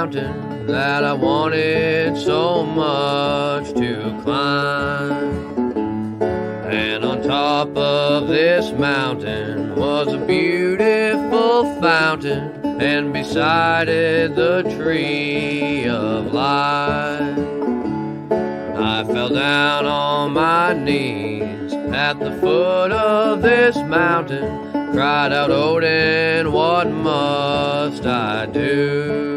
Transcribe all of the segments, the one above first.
mountain that I wanted so much to climb. And on top of this mountain was a beautiful fountain, and beside it the tree of life. I fell down on my knees at the foot of this mountain, cried out, Odin, what must I do?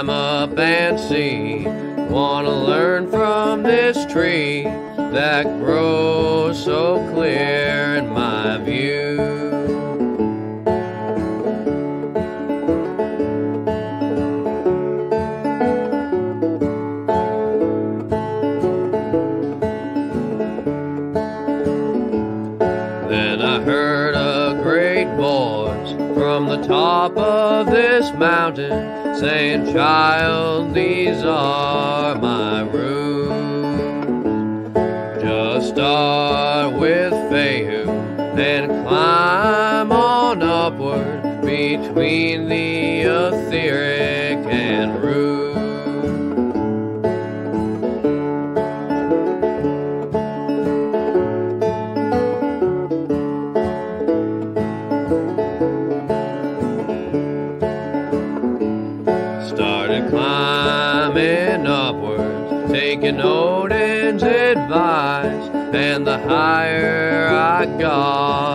Climb up and see, wanna learn from this tree that grows so clear in my view. Then I heard a great voice from the top of this mountain saying, Child, these are my roots. Just start with Fehu then climb on upward between the etheric taking Odin's advice. And the higher I got,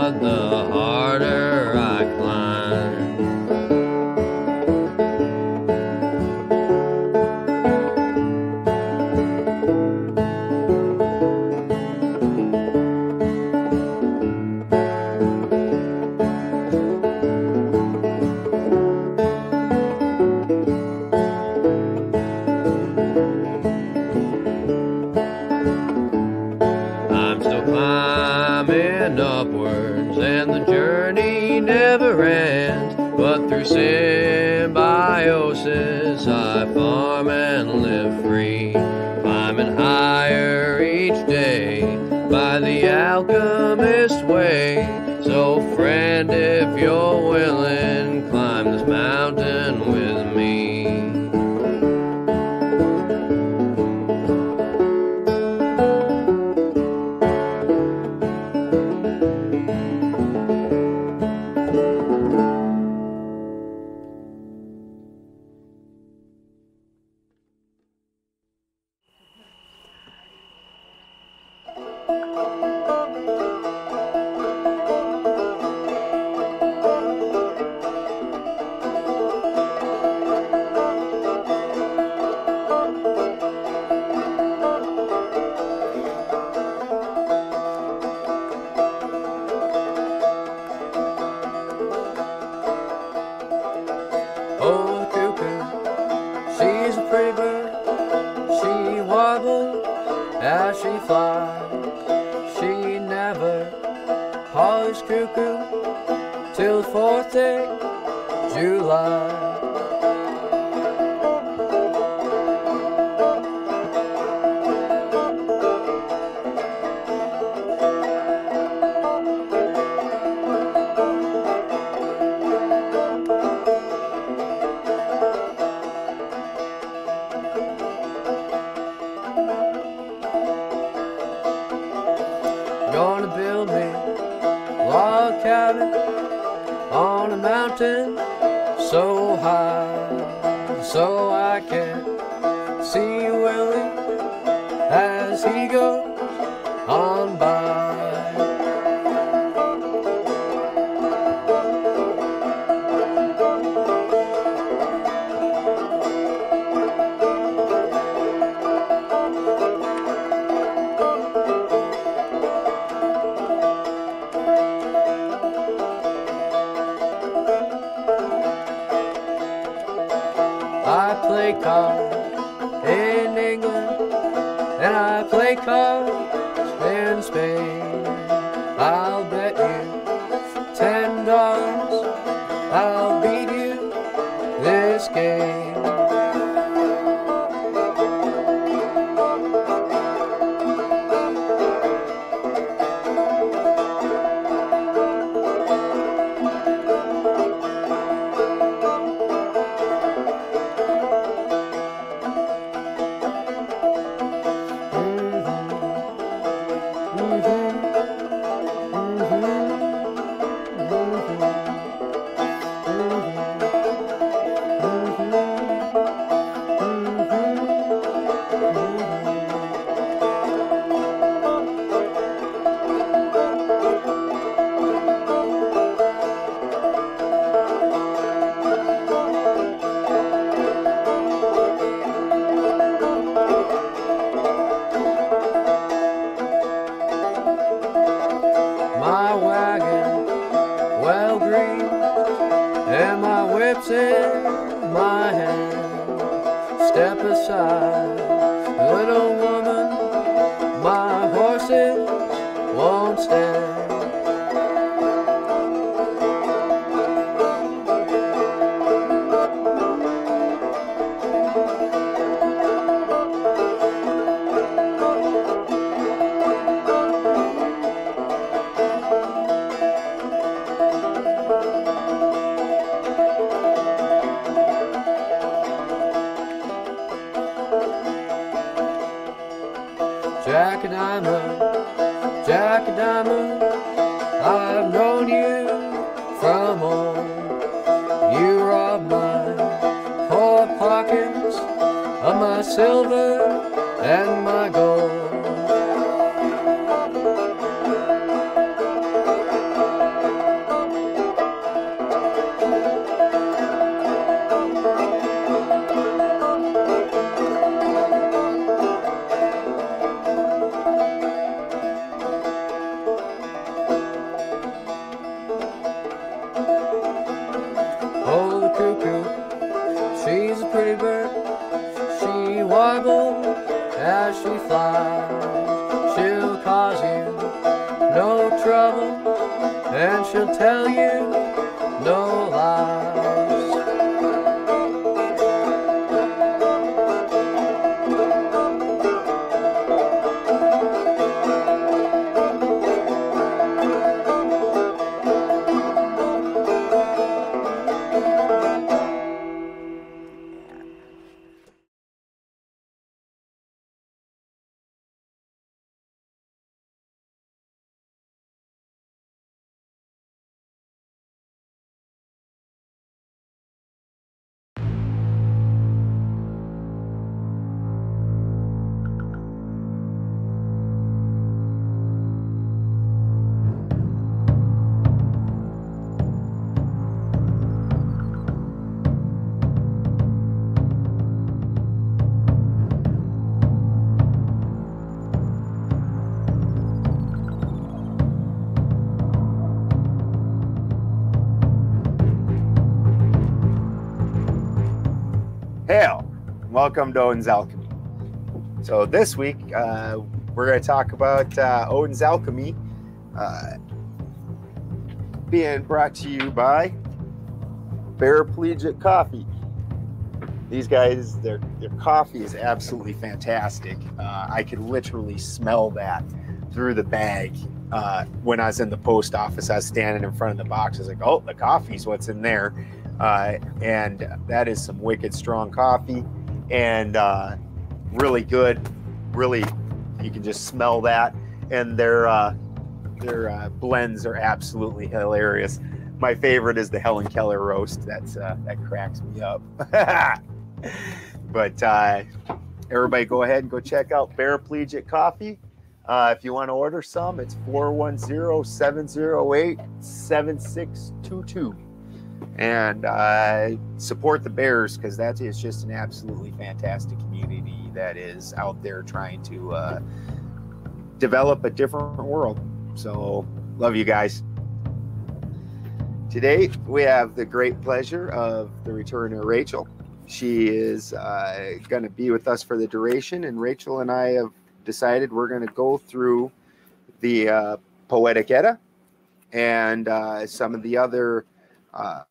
Hail! Welcome to Odin's Alchemy. So this week uh, we're going to talk about uh, Odin's Alchemy uh, being brought to you by Paraplegic Coffee. These guys, their their coffee is absolutely fantastic. Uh, I could literally smell that through the bag uh, when I was in the post office. I was standing in front of the box. I was like, "Oh, the coffee's what's in there." Uh, and that is some wicked strong coffee and uh, really good really you can just smell that. And their uh, their uh, blends are absolutely hilarious. My favorite is the helen keller roast. That's uh, that cracks me up. But uh, everybody go ahead and go check out paraplegic coffee. Uh, if you want to order some it's 410-708-7622 and uh, support the Bears because that is just an absolutely fantastic community that is out there trying to uh, develop a different world. So, love you guys. Today, we have the great pleasure of the return of Rachel. She is uh, going to be with us for the duration, and Rachel and I have decided we're going to go through the uh, Poetic Edda and uh, some of the other uh,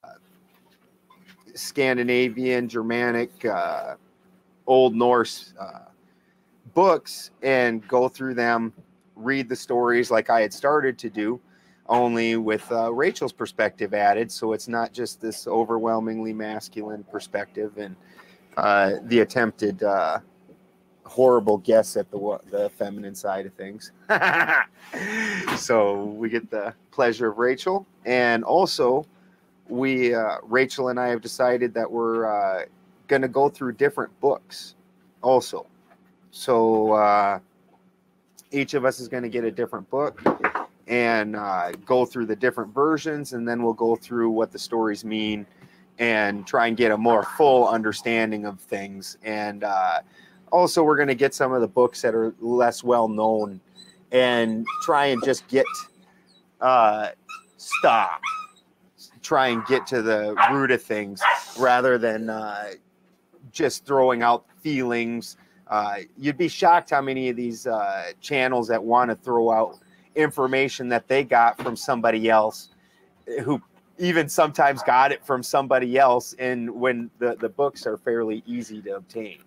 Scandinavian, Germanic, uh, Old Norse uh, books and go through them, read the stories like I had started to do, only with uh, Rachel's perspective added. So it's not just this overwhelmingly masculine perspective and uh, the attempted uh, horrible guess at the the feminine side of things. so we get the pleasure of Rachel, and also we uh, Rachel and I have decided that we're uh, going to go through different books, also. So uh, each of us is going to get a different book and uh, go through the different versions, and then we'll go through what the stories mean and try and get a more full understanding of things. And uh, also, we're going to get some of the books that are less well known and try and just get uh, stop try and get to the root of things rather than uh, just throwing out feelings. Uh, you'd be shocked how many of these uh, channels that want to throw out information that they got from somebody else who even sometimes got it from somebody else and when the, the books are fairly easy to obtain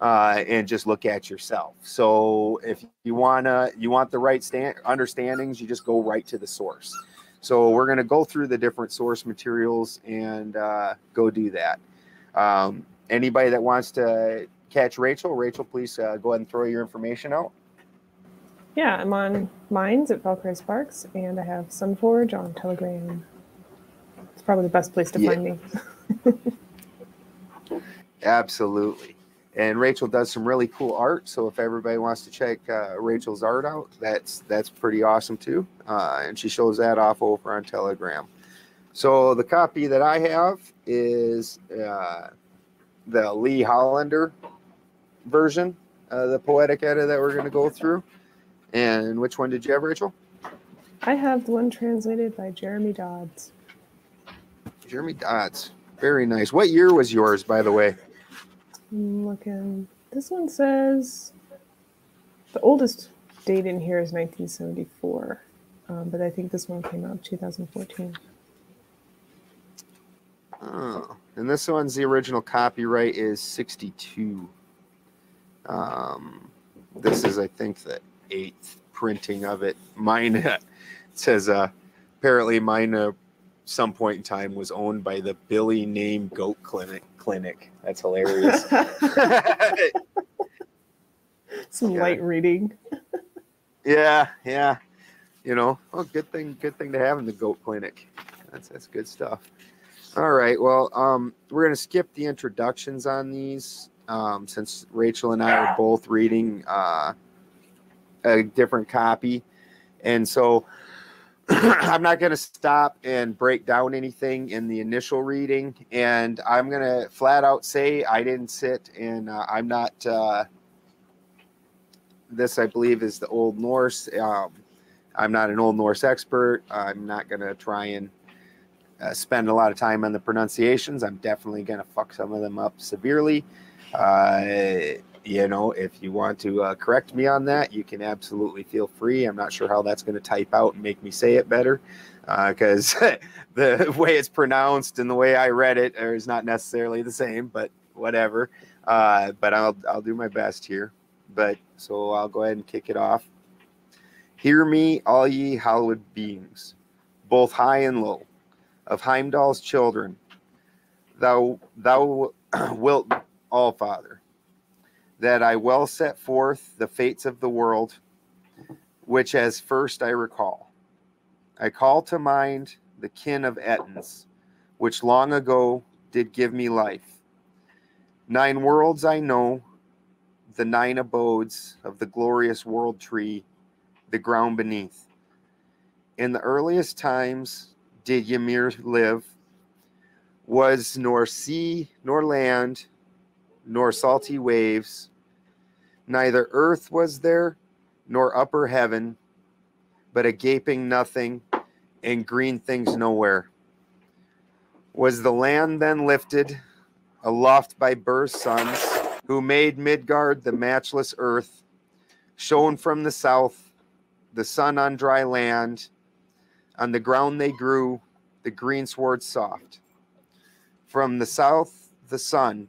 uh, and just look at yourself so if you want to you want the right stand understandings you just go right to the source so we're going to go through the different source materials and uh, go do that um, anybody that wants to catch rachel rachel please uh, go ahead and throw your information out yeah i'm on Minds at valkyrie sparks and i have sunforge on telegram It's probably the best place to yeah. find me. Absolutely. And Rachel does some really cool art. So if everybody wants to check uh, Rachel's art out, that's that's pretty awesome too. Uh, and she shows that off over on Telegram. So the copy that I have is uh, the Lee Hollander version, the Poetic Edda that we're going to go through. And which one did you have, Rachel? I have the one translated by Jeremy Dodds. Jeremy Dodds. Very nice. What year was yours, by the way? I'm looking. This one says the oldest date in here is 1974, um, but I think this one came out 2014. Oh, and this one's the original copyright is 62. Um, this is, I think, the eighth printing of it. Mine it says, uh, apparently, mine uh, some point in time was owned by the Billy Name Goat Clinic. Clinic. That's hilarious. some yeah. light reading. yeah, yeah. You know, well, good thing, good thing to have in the goat clinic. That's that's good stuff. All right. Well, um, we're gonna skip the introductions on these um, since Rachel and I are both reading uh, a different copy, and so I'm not going to stop and break down anything in the initial reading, and I'm going to flat out say I didn't sit and uh, I'm not. Uh, this, I believe, is the Old Norse. Um, I'm not an Old Norse expert. I'm not going to try and uh, spend a lot of time on the pronunciations. I'm definitely going to fuck some of them up severely. Uh, you know, if you want to uh, correct me on that, you can absolutely feel free. I'm not sure how that's going to type out and make me say it better because uh, the way it's pronounced and the way I read it is not necessarily the same, but whatever. Uh, but I'll, I'll do my best here. But so I'll go ahead and kick it off. Hear me, all ye hallowed beings, both high and low, of Heimdall's children. Thou, thou wilt all, Father that I well set forth the fates of the world, which as first I recall. I call to mind the kin of Ettins, which long ago did give me life. Nine worlds I know, the nine abodes of the glorious world tree, the ground beneath. In the earliest times did Ymir live, was nor sea nor land, nor salty waves. Neither earth was there, nor upper heaven, but a gaping nothing, and green things nowhere. Was the land then lifted aloft by Bur's sons, who made Midgard the matchless earth, shone from the south, the sun on dry land, on the ground they grew, the greensward soft. From the south, the sun,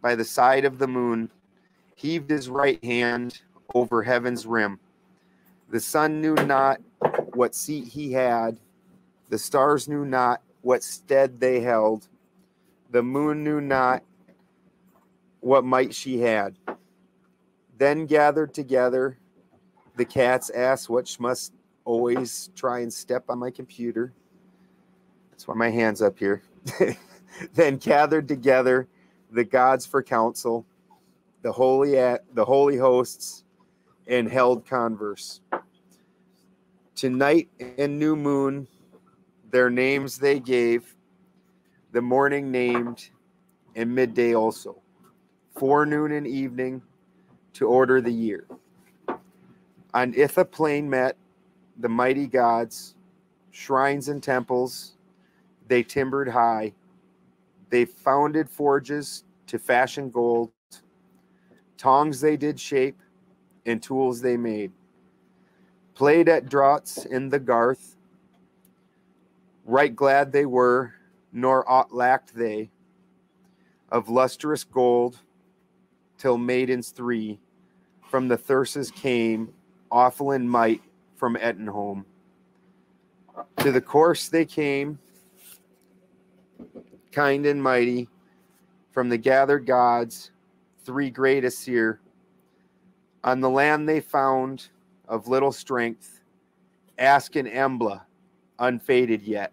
by the side of the moon, heaved his right hand over heaven's rim. The sun knew not what seat he had, the stars knew not what stead they held, the moon knew not what might she had. Then gathered together, the cats asked which must always try and step on my computer. That's why my hand's up here. then gathered together the gods for counsel, the holy at the holy hosts, and held converse. Tonight and new moon, their names they gave, the morning named, and midday also, forenoon and evening, to order the year. On Itha plain met the mighty gods, shrines and temples, they timbered high. They founded forges to fashion gold. Tongs they did shape, and tools they made. Played at draughts in the garth. Right glad they were, nor aught lacked they of lustrous gold, till maidens three from the Thyrses came, awful in might from Ettenholm. To the course they came, kind and mighty, from the gathered gods, three great Aesir. On the land they found of little strength, Ask and Embla, unfaded yet.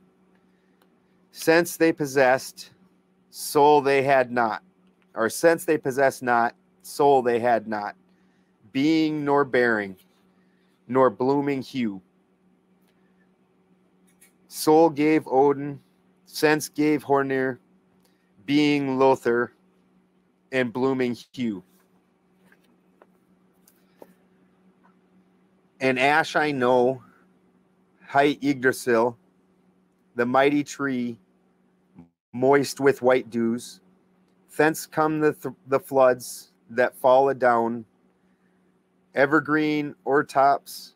Since they possessed, soul they had not, or since they possessed not, soul they had not, being nor bearing, nor blooming hue. Soul gave Odin, sense gave Hornir, being Lothur, and blooming hue. And ash I know, high Yggdrasil, the mighty tree, moist with white dews. Thence come the, th- the floods that fall adown, evergreen or tops,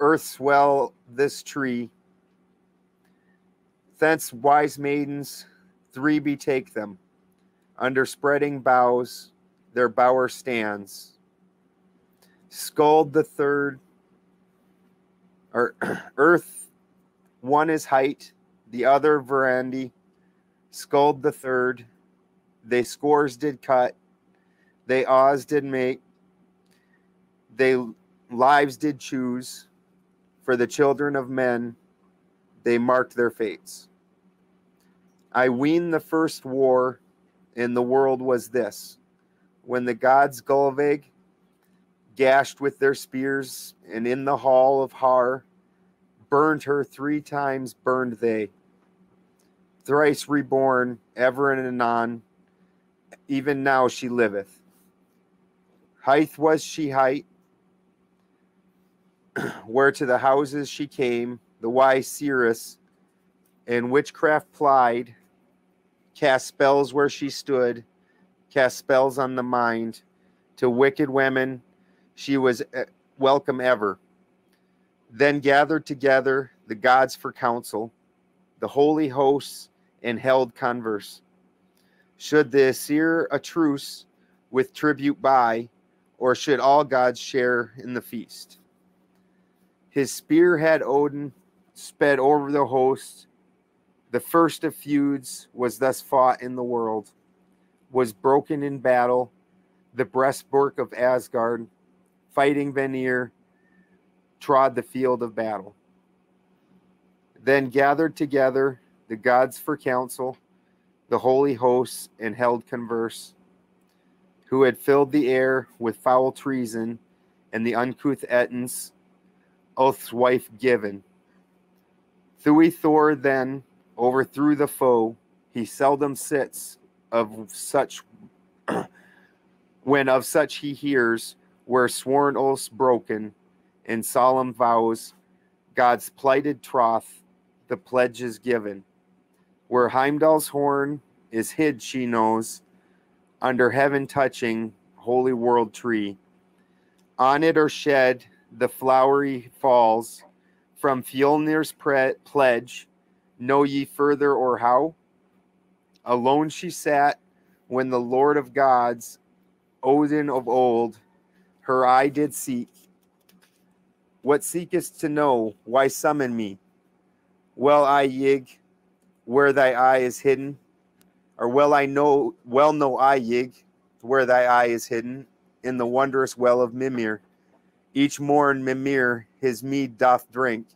earth swell this tree. Thence wise maidens, three betake them. Under spreading boughs, their bower stands. Skuld the third, or earth, one is height, the other Verthandi. Skuld the third, they scores did cut, they Oz did make, they lives did choose, for the children of men, they marked their fates. I ween the first war in the world was this when the gods Gullveig gashed with their spears, and in the hall of Har burned her three times, burned they. Thrice reborn, ever and anon, even now she liveth. Height was she height, where to the houses she came, the wise seeress, and witchcraft plied, cast spells where she stood, cast spells on the mind. To wicked women, she was eh, welcome ever. Then gathered together the gods for council, the holy hosts, and held converse. Should the Aesir a truce with tribute buy, or should all gods share in the feast? His spear had Odin sped over the host. The first of feuds was thus fought in the world, was broken in battle, the breastwork of Asgard, fighting Vanir, trod the field of battle. Then gathered together the gods for counsel, the holy hosts, and held converse, who had filled the air with foul treason, and the uncouth Ettins, oath's wife given. Thuy Thor then overthrew the foe. He seldom sits of such when of such he hears, where sworn oaths broken, and solemn vows, God's plighted troth, the pledge is given. Where Heimdall's horn is hid, she knows, under heaven touching holy world tree. On it are shed the flowery falls from Fjolnir's pre- pledge. Know ye further or how? Alone she sat when the Lord of gods, Odin of old, her eye did seek. What seekest to know? Why summon me? Well, I Ygg, where thy eye is hidden, or well I know well know I Ygg, where thy eye is hidden, in the wondrous well of Mimir. Each morn Mimir his mead doth drink,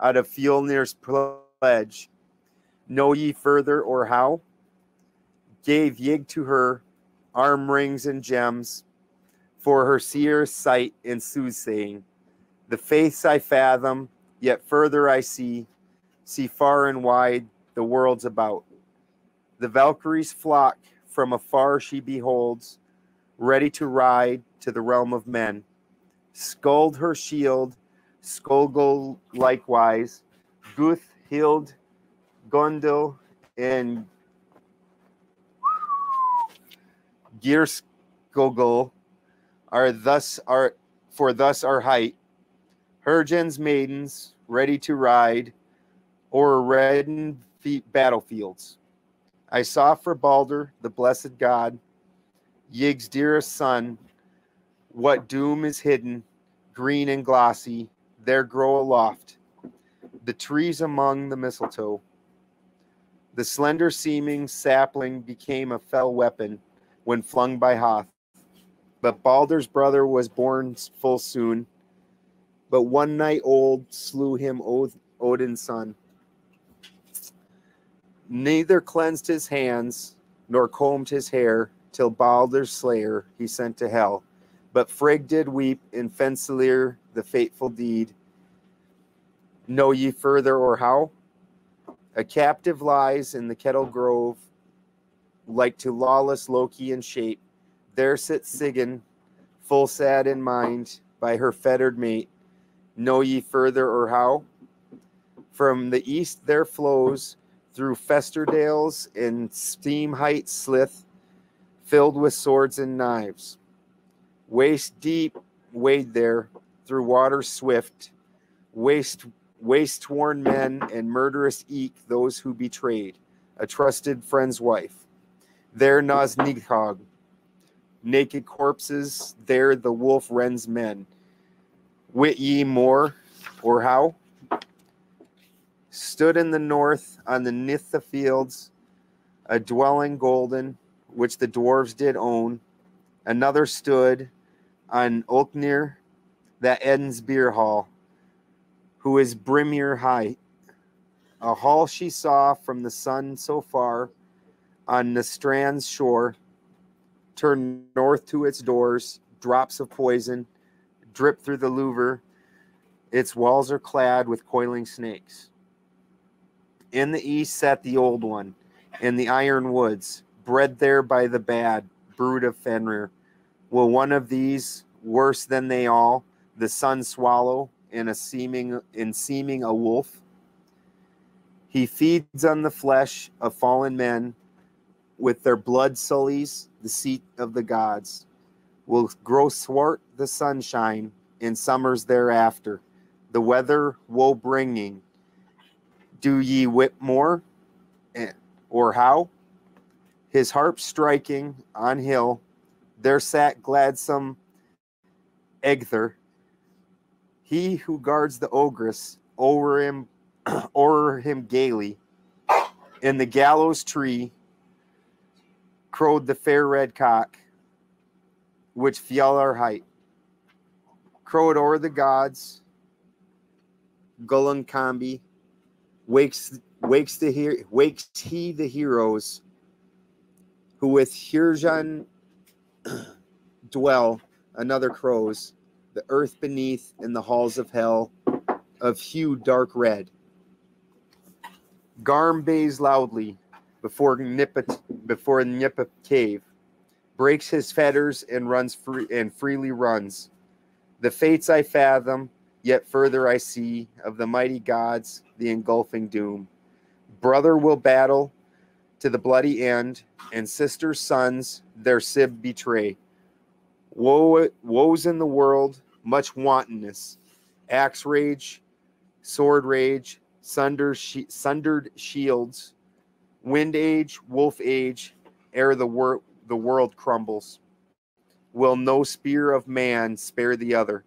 out of Fjolnir's pledge. Know ye further or how? Gave Ygg to her arm rings and gems, for her seer sight and soothsaying. The faiths I fathom, yet further I see, see far and wide the world's about. The Valkyries flock from afar she beholds, ready to ride to the realm of men. Skuld her shield, Skogul likewise, Guth, Hild, Gondul, and Geirskogul are thus are for thus our height. Herjan's maidens ready to ride, or redden feet battlefields. I saw for Balder, the blessed god, Ygg's dearest son, what doom is hidden, green and glossy, there grow aloft the trees among the mistletoe. The slender seeming sapling became a fell weapon when flung by Hoth. But Balder's brother was born full soon. But one night old slew him Odin's son. Neither cleansed his hands nor combed his hair till Balder's slayer he sent to hell. But Frigg did weep in Fensalir the fateful deed. Know ye further or how? A captive lies in the kettle mm-hmm. grove, like to lawless Loki in shape. There sits Sigyn, full sad in mind, by her fettered mate. Know ye further or how? From the east there flows through Festerdales and Steam Heights Slith, filled with swords and knives. Waist deep wade there through water swift, waste waste worn men and murderous eke those who betrayed a trusted friend's wife. There Nas Nithhogg, naked corpses, there the wolf rends men. Wit ye more, or how? Stood in the north on the Nitha fields, a dwelling golden, which the dwarves did own. Another stood on Ulknir, that Eden's beer hall who is Brimir High, a hall she saw from the sun so far on the strand's shore, turn north to its doors, drops of poison drip through the louver. Its walls are clad with coiling snakes. In the east sat the old one, in the iron woods, bred there by the bad brood of Fenrir. Will one of these, worse than they all, the sun swallow, in a seeming in seeming a wolf. He feeds on the flesh of fallen men with their blood sullies the seat of the gods. Will grow swart the sunshine in summers thereafter, the weather woe bringing. Do ye whip more? Eh, or how? His harp striking on hill, there sat gladsome Eggther, he who guards the ogress over him over him gaily. In the gallows tree crowed the fair red cock, which Fjallar height. Crowed o'er the gods, Gullinkambi wakes wakes the he- wakes he the heroes who with Herjan dwell another crows the earth beneath, and the halls of hell, of hue dark red. Garm bays loudly before Gnipa, before Gnipa cave, breaks his fetters and runs free and freely runs. The fates I fathom, yet further I see of the mighty gods the engulfing doom. Brother will battle to the bloody end, and sisters' sons their sib betray. Woe, woes in the world, much wantonness, axe rage, sword rage, sunder she- sundered shields, wind age, wolf age, ere the, wor- the world crumbles. Will no spear of man spare the other?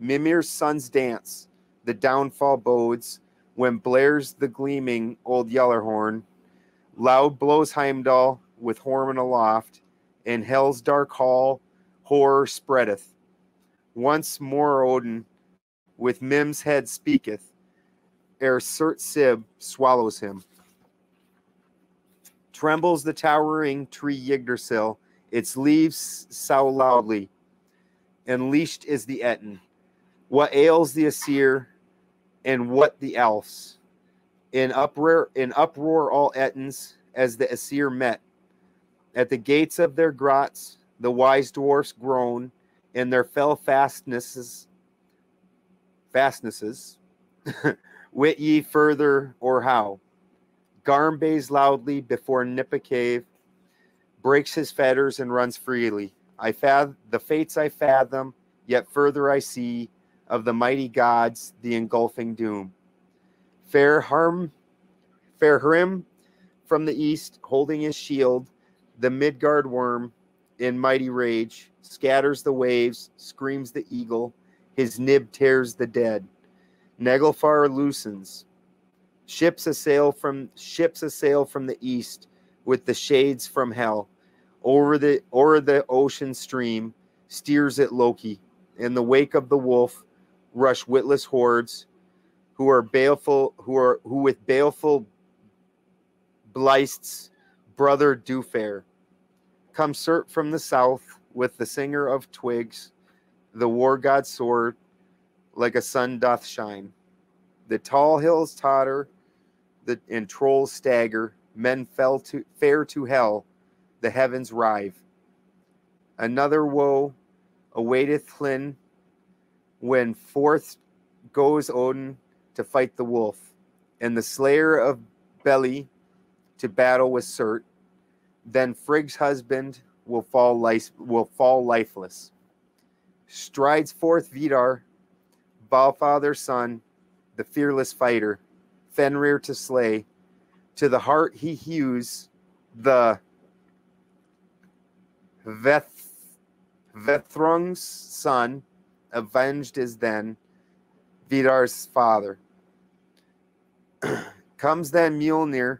Mimir's sons dance, the downfall bodes, when blares the gleaming old Gjallarhorn. Loud blows Heimdall with horn aloft, in hell's dark hall horror spreadeth. Once more Odin, with Mim's head speaketh, ere Surt Sib swallows him. Trembles the towering tree Yggdrasil, its leaves sough loudly. Unleashed is the Etten. What ails the Aesir, and what the elves? In uproar, in uproar all Ettins, as the Aesir met. At the gates of their grots, the wise dwarfs groan, in their fell fastnesses, fastnesses, wit ye further or how? Garm bays loudly before Gnipa Cave, breaks his fetters and runs freely. I fath the fates I fathom, yet further I see of the mighty gods the engulfing doom. Fair harm, fair Hrim from the east, holding his shield, the Midgard worm in mighty rage, scatters the waves, screams the eagle, his nib tears the dead. Naglfar loosens. Ships assail from ships assail from the east with the shades from hell. Over the over the ocean stream steers it Loki. In the wake of the wolf rush witless hordes who are baleful who are who with baleful Byleist's brother Dufair. Come Surt from the south with the singer of twigs, the war god sword, like a sun doth shine. The tall hills totter, the and trolls stagger, men fell to fare to hell, the heavens rive. Another woe awaiteth Hlin when forth goes Odin to fight the wolf, and the slayer of Beli to battle with Surt. Then Frigg's husband will fall life, will fall lifeless. Strides forth Vidar, Valfather's son, the fearless fighter, Fenrir to slay. To the heart he hews the Veth Vethrung's son, avenged is then Vidar's father. Comes then Mjolnir,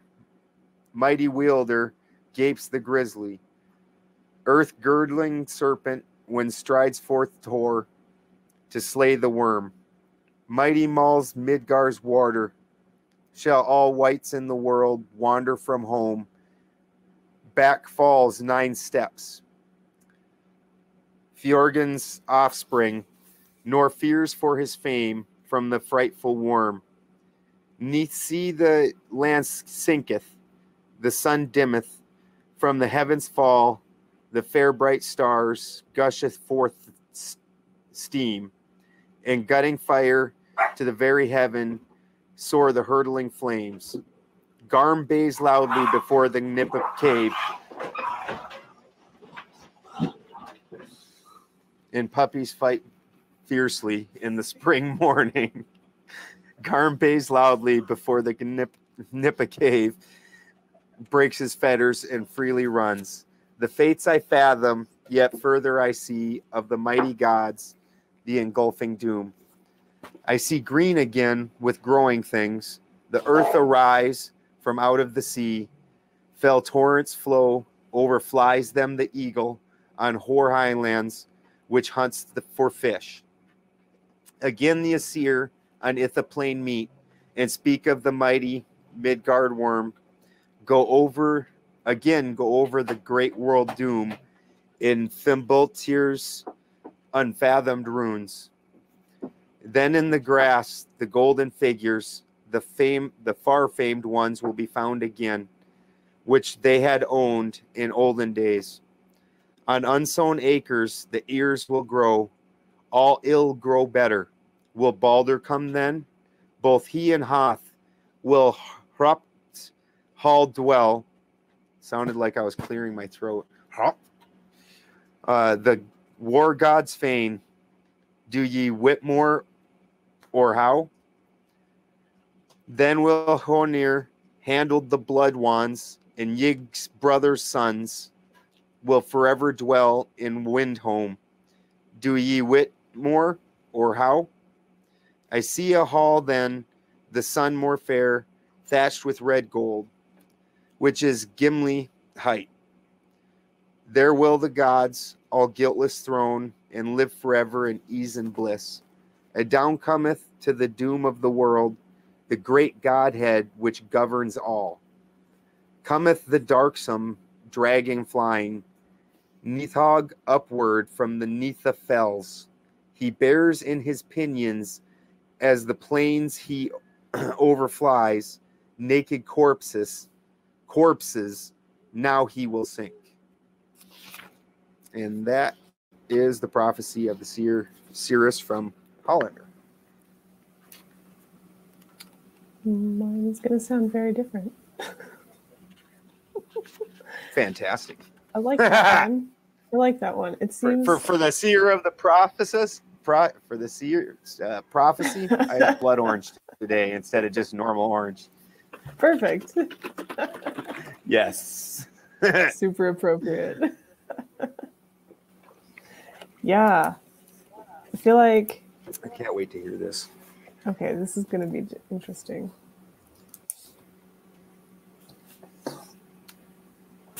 mighty wielder, gapes the grizzly. Earth girdling serpent, when strides forth Thor to slay the worm. Mighty mauls Midgar's water. Shall all wights in the world wander from home? Back falls nine steps. Fjorgyn's offspring, nor fears for his fame from the frightful worm. Neath see the land sinketh, the sun dimmeth, from the heavens fall, the fair bright stars gusheth forth steam, and gutting fire to the very heaven soar the hurtling flames. Garm bays loudly before the Gnipa cave, and puppies fight fiercely in the spring morning. Garm bays loudly before the Nip, Gnipa cave, breaks his fetters and freely runs. The fates I fathom, yet further I see of the mighty gods, the engulfing doom. I see green again with growing things. The earth arise from out of the sea. Fell torrents flow, overflies them the eagle on hoar highlands, which hunts the, for fish. Again the Aesir on Ithaplain meet and speak of the mighty Midgard worm go over again, go over the great world doom in Fimbultyr's unfathomed runes. Then in the grass, the golden figures, the fame, the far famed ones will be found again, which they had owned in olden days. On unsown acres, the ears will grow, all ill grow better. Will Balder come then? Both he and Hoth will Hrup Hall dwell. Sounded like I was clearing my throat. Uh, the war gods feign. Do ye wit more or how? Then will Honir handled the blood wands, and Ygg's brother's sons will forever dwell in Windhome. Do ye wit more or how? I see a hall then, the sun more fair, thatched with red gold which is Gimli height. There will the gods, all guiltless throne, and live forever in ease and bliss. And down cometh to the doom of the world the great Godhead which governs all. Cometh the darksome, dragging flying, Nithhogg upward from the Nitha fells. He bears in his pinions, as the plains he overflies, naked corpses corpses, now he will sink. And that is the prophecy of the seer seeress from Hollander. Mine is going to sound very different. fantastic. I like that one. I like that one. It For, seems for, for the seer of the prophecies, pro, for the seer uh, prophecy, I got blood orange today instead of just normal orange. Perfect. Yes. Super appropriate. yeah. I feel like I can't wait to hear this. okay, this is going to be interesting.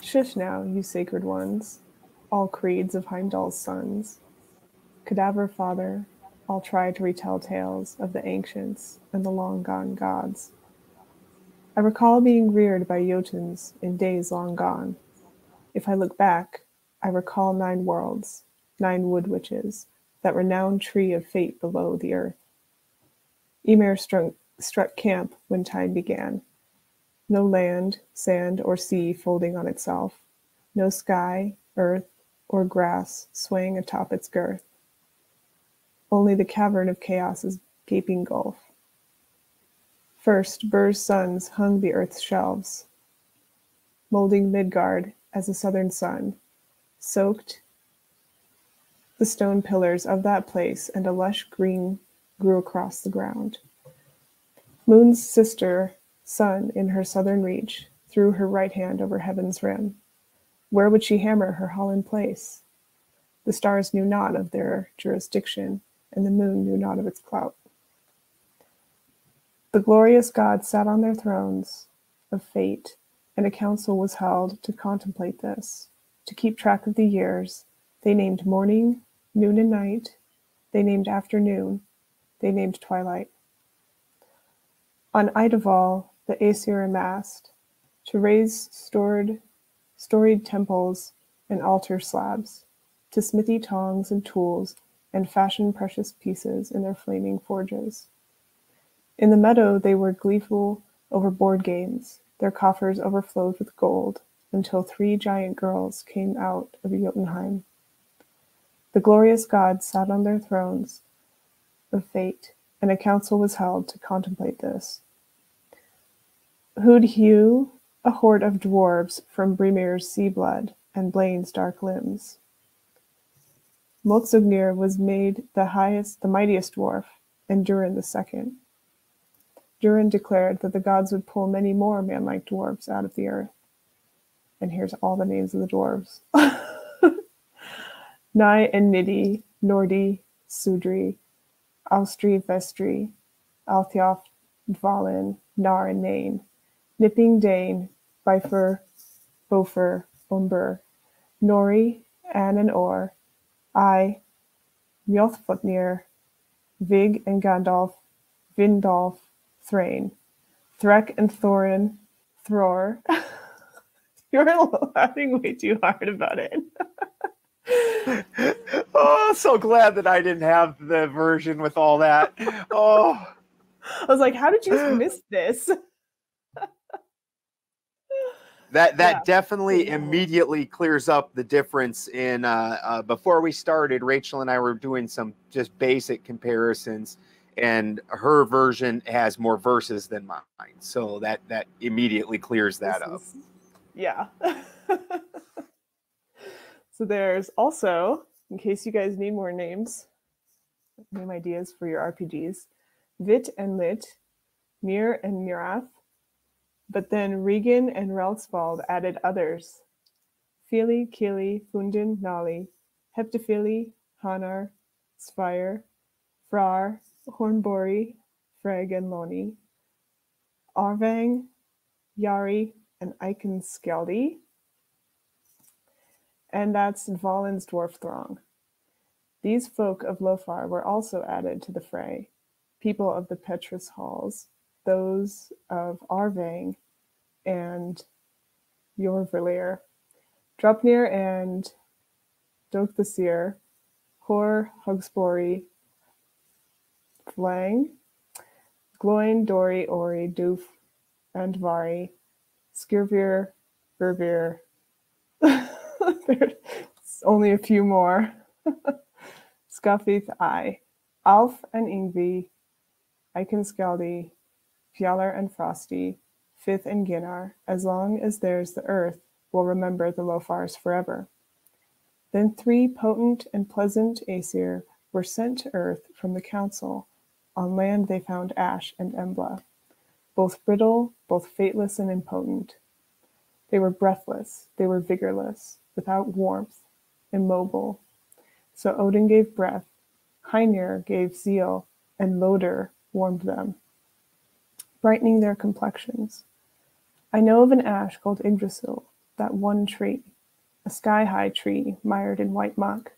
Shush now, you sacred ones, all creeds of Heimdall's sons. Cadaver father, I'll try to retell tales of the ancients and the long gone gods. I recall being reared by Jotuns in days long gone. If I look back, I recall nine worlds, nine wood witches, that renowned tree of fate below the earth. Ymir struck, struck camp when time began. No land, sand, or sea folding on itself, no sky, earth, or grass swaying atop its girth. Only the cavern of chaos's gaping gulf. First, Bur's sons hung the earth's shelves, molding Midgard as a southern sun, soaked the stone pillars of that place, and a lush green grew across the ground. Moon's sister, sun in her southern reach, threw her right hand over heaven's rim. Where would she hammer her hall in place? The stars knew not of their jurisdiction, and the moon knew not of its clout. The glorious gods sat on their thrones of fate, and a council was held to contemplate this. To keep track of the years, they named morning, noon, and night. They named afternoon. They named twilight. On Idavoll, the Aesir amassed to raise stored, storied temples and altar slabs, to smithy tongs and tools, and fashion precious pieces in their flaming forges. In the meadow, they were gleeful over board games. Their coffers overflowed with gold until three giant girls came out of Jotunheim. The glorious gods sat on their thrones of fate, and a council was held to contemplate this. Who'd hew a horde of dwarves from Brimir's sea blood and Blaine's dark limbs? Motsognir was made the highest, the mightiest dwarf, and Durin the second. Durin declared that the gods would pull many more man-like dwarves out of the earth. And here's all the names of the dwarves. Nai and Niddy, Nordi, Sudri, Austri, Vestri, Althiof, Dvalin, Nar, and Nain, Nipping Dane, Bifer, Bofer, Umber, Nori, An and Or, I, Mjolfotnir, Vig and Gandalf, Vindolf, Thrain, Threk and Thorin, Thror. You're laughing way too hard about it. oh, so glad that I didn't have the version with all that. Oh, I was like, how did you miss this? that that Yeah. definitely immediately clears up the difference in. Uh, uh, before we started, Rachel and I were doing some just basic comparisons, and her version has more verses than mine, so that that immediately clears that This up. is- yeah. so there's also, in case you guys need more names, name ideas for your RPGs, Vit and Lit, Mir and Mirath, but then Regan and Reltzwald added others. Fili, Kili, Fundin, Nali, Heptaphili, Hanar, Spire, Frar, Hornbori, Freg and Loni, Arvang, Yari, and Eikenskeldi. And that's Valin's dwarf throng. These folk of Lofar were also added to the fray, people of the Petrus halls, those of Arvang and Jorverlir, Drupnir and Dokthasir, Hor, Hugspori, Flang, Gloin, Dori, Ori, Doof, and Vari, Skirvir, Vervir. There's only a few more. Scuffith I, Alf and Ingvi, Eikenskaldi, Fjalar and Frosty, Fifth and Ginnar. As long as there's the earth, will remember the Lofars forever. Then three potent and pleasant Aesir were sent to earth from the council. On land they found Ash and Embla, both brittle, both fateless and impotent. They were breathless, they were vigorless, without warmth, immobile. So Odin gave breath, Heinir gave zeal, and Lodur warmed them, brightening their complexions. I know of an ash called Yggdrasil, that one tree, a sky-high tree mired in white muck.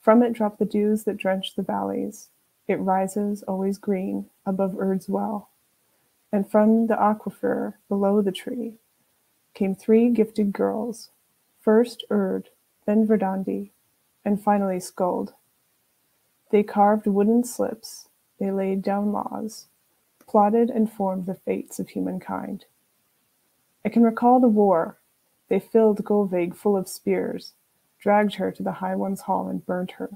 From it drop the dews that drench the valleys. It rises, always green, above Urd's well. And from the aquifer below the tree came three gifted girls, first Urd, then Verdandi, and finally Skuld. They carved wooden slips, they laid down laws, plotted and formed the fates of humankind. I can recall the war. They filled Gullveig full of spears, dragged her to the High One's hall and burnt her.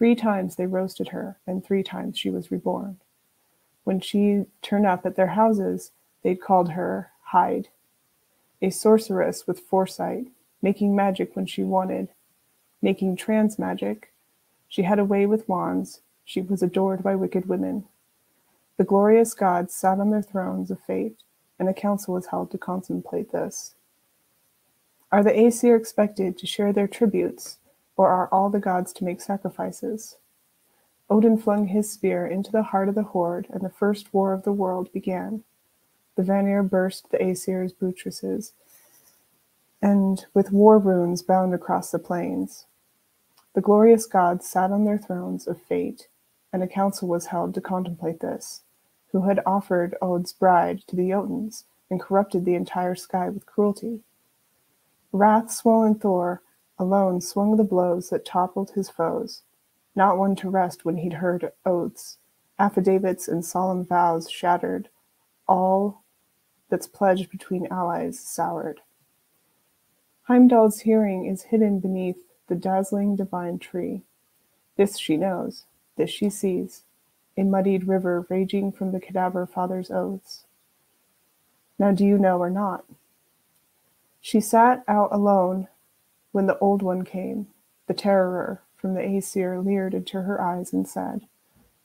Three times they roasted her, and three times she was reborn. When she turned up at their houses, they'd called her Heid, a sorceress with foresight, making magic when she wanted, making trans magic. She had a way with wands. She was adored by wicked women. The glorious gods sat on their thrones of fate, and a council was held to contemplate this. Are the Aesir expected to share their tributes, or are all the gods to make sacrifices? Odin flung his spear into the heart of the horde, and the first war of the world began. The Vanir burst the Aesir's buttresses, and with war runes bound across the plains. The glorious gods sat on their thrones of fate, and a council was held to contemplate this who had offered Od's bride to the Jotuns and corrupted the entire sky with cruelty. Wrath-swollen Thor alone swung the blows that toppled his foes, not one to rest when he'd heard oaths, affidavits and solemn vows shattered, all that's pledged between allies soured. Heimdall's hearing is hidden beneath the dazzling divine tree. This she knows, this she sees, a muddied river raging from the cadaver father's oaths. Now do you know or not? She sat out alone when the old one came. The terror from the Aesir leered into her eyes and said,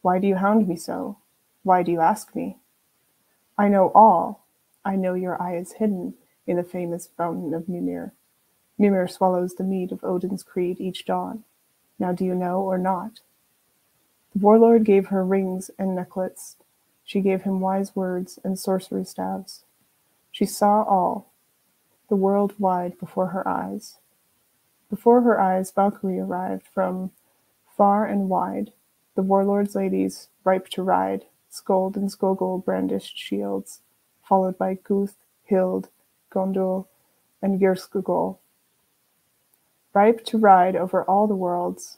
Why do you hound me so? Why do you ask me? I know all. I know your eye is hidden in the famous fountain of Mimir. Mimir swallows the mead of Odin's creed each dawn. Now do you know or not? The warlord gave her rings and necklets. She gave him wise words and sorcery staves. She saw all, the world wide before her eyes. Before her eyes Valkyrie arrived from far and wide, the warlord's ladies, ripe to ride, Skuld and Skogul brandished shields, followed by Guth, Hild, Gondul, and Geirskogul. Ripe to ride over all the worlds,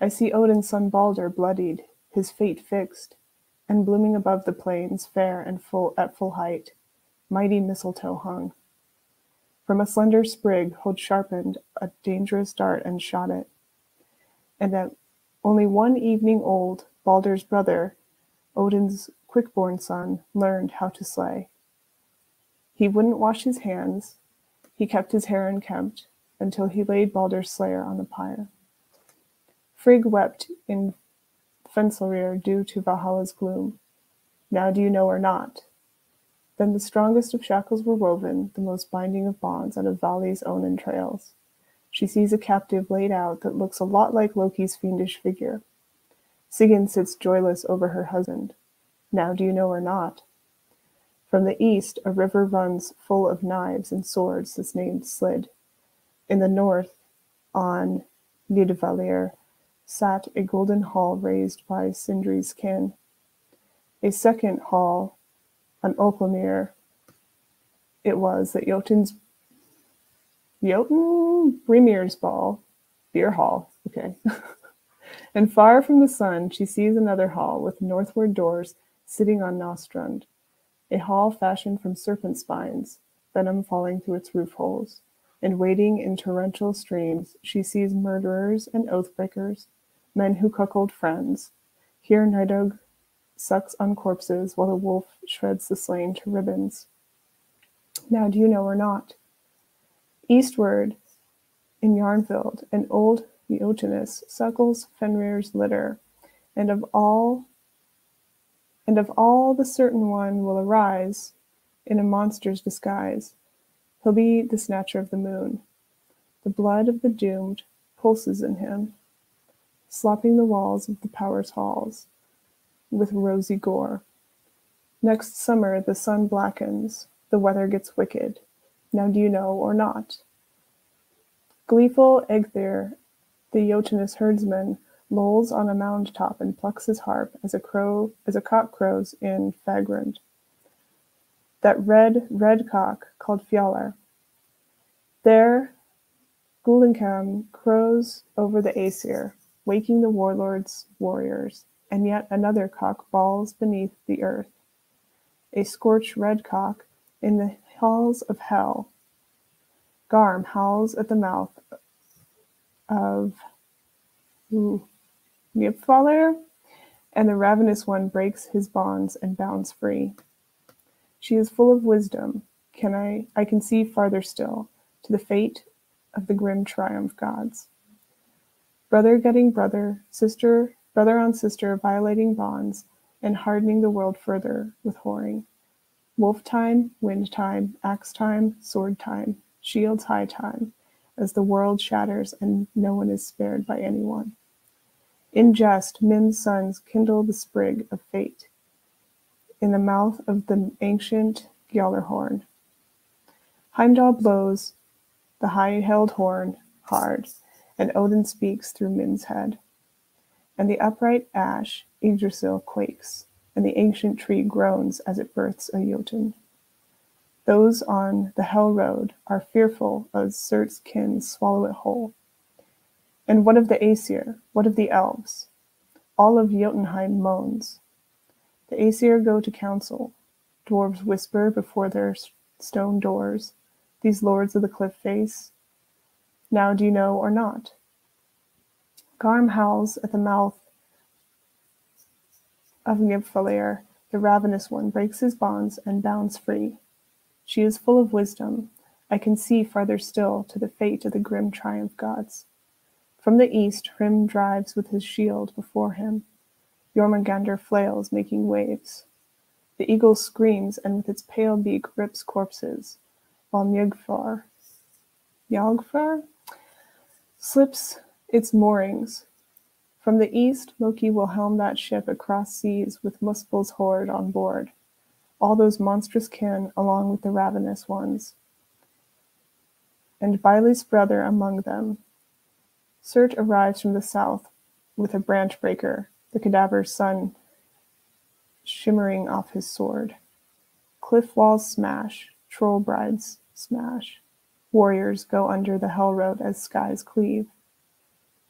I see Odin's son Balder bloodied, his fate fixed, and blooming above the plains, fair and full at full height, mighty mistletoe hung. From a slender sprig Hod sharpened a dangerous dart and shot it. And at only one evening old, Balder's brother, Odin's quick-born son, learned how to slay. He wouldn't wash his hands, he kept his hair unkempt, until he laid Balder's slayer on the pyre. Frigg wept in Fensalir due to Valhalla's gloom. Now do you know or not? Then the strongest of shackles were woven, the most binding of bonds, out of Vali's own entrails. She sees a captive laid out that looks a lot like Loki's fiendish figure. Sigyn sits joyless over her husband. Now do you know or not? From the east a river runs full of knives and swords that's named Slid. In the north, on Nidavellir, sat a golden hall raised by Sindri's kin. A second hall on Opelmere it was that Jotun's Jotun Brimir's ball, beer hall, okay. and far from the sun she sees another hall with northward doors sitting on Nostrand, a hall fashioned from serpent spines, venom falling through its roof holes. And wading in torrential streams, she sees murderers and oath breakers, men who cuckold friends. Here Nidhogg sucks on corpses while the wolf shreds the slain to ribbons. Now do you know or not? Eastward, in Yarnfield, an old Jotunus suckles Fenrir's litter, and of all and of all the certain one will arise in a monster's disguise. He'll be the snatcher of the moon. The blood of the doomed pulses in him, slopping the walls of the power's halls with rosy gore. Next summer the sun blackens, the weather gets wicked. Now do you know or not? Gleeful Eggther, the Jotunus herdsman, lolls on a mound top and plucks his harp as a crow as a cock crows in Fagrund. That red, red cock called Fjalar. There Gullinkambi crows over the Aesir, waking the warlord's warriors, and yet another cock bawls beneath the earth. A scorched red cock in the halls of hell. Garm howls at the mouth of Niflheim, and the ravenous one breaks his bonds and bounds free. She is full of wisdom. Can I I can see farther still, to the fate of the grim triumph gods. Brother getting brother, sister, brother on sister, violating bonds, and hardening the world further with whoring. Wolf time, wind time, axe time, sword time, shields high time, as the world shatters and no one is spared by anyone. In jest, Mim's sons kindle the sprig of fate in the mouth of the ancient Gjallarhorn. Heimdall blows the high-held horn hard, and Odin speaks through Mim's head. And the upright ash Yggdrasil quakes, and the ancient tree groans as it births a Jotun. Those on the hell road are fearful as Surt's kin swallow it whole. And what of the Aesir? What of the elves? All of Jotunheim moans. The Aesir go to council. Dwarves whisper before their stone doors, these lords of the cliff face. Now do you know or not? Garm howls at the mouth of Nibfalir, the ravenous one, breaks his bonds and bounds free. She is full of wisdom. I can see farther still to the fate of the grim triumph gods. From the east Hrym drives with his shield before him. Jormungandr flails, making waves. The eagle screams and with its pale beak rips corpses, while Mjugfar Mjolgfar slips its moorings. From the east Loki will helm that ship across seas with Muspel's horde on board, all those monstrous kin along with the ravenous ones, and Byleist's brother among them, Surt arrives from the south with a branch breaker, the cadaver's son shimmering off his sword. Cliff walls smash, troll brides smash. Warriors go under the hell road as skies cleave.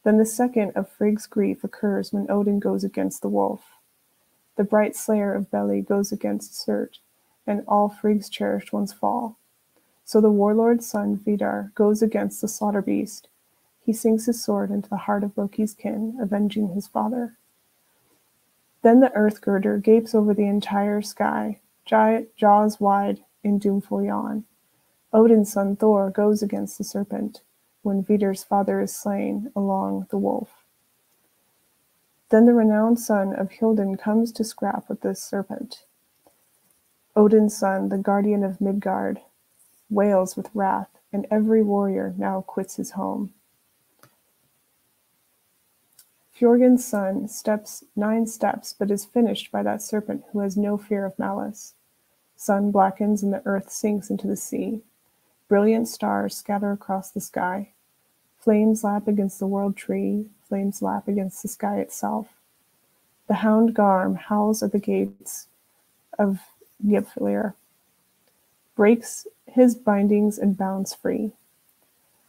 Then the second of Frigg's grief occurs when Odin goes against the wolf. The bright slayer of Beli goes against Surt, and all Frigg's cherished ones fall. So the warlord's son Vidar goes against the slaughter beast, he sinks his sword into the heart of Loki's kin, avenging his father. Then the earth girder gapes over the entire sky, jaws wide in doomful yawn. Odin's son Thor goes against the serpent, when Vidar's father is slain along the wolf. Then the renowned son of Hildin comes to scrap with the serpent. Odin's son, the guardian of Midgard, wails with wrath, and every warrior now quits his home. Fjorgyn's son steps nine steps but is finished by that serpent who has no fear of malice. Sun blackens and the earth sinks into the sea. Brilliant stars scatter across the sky. Flames lap against the world tree, flames lap against the sky itself. The hound Garm howls at the gates of Niflheim, breaks his bindings and bounds free.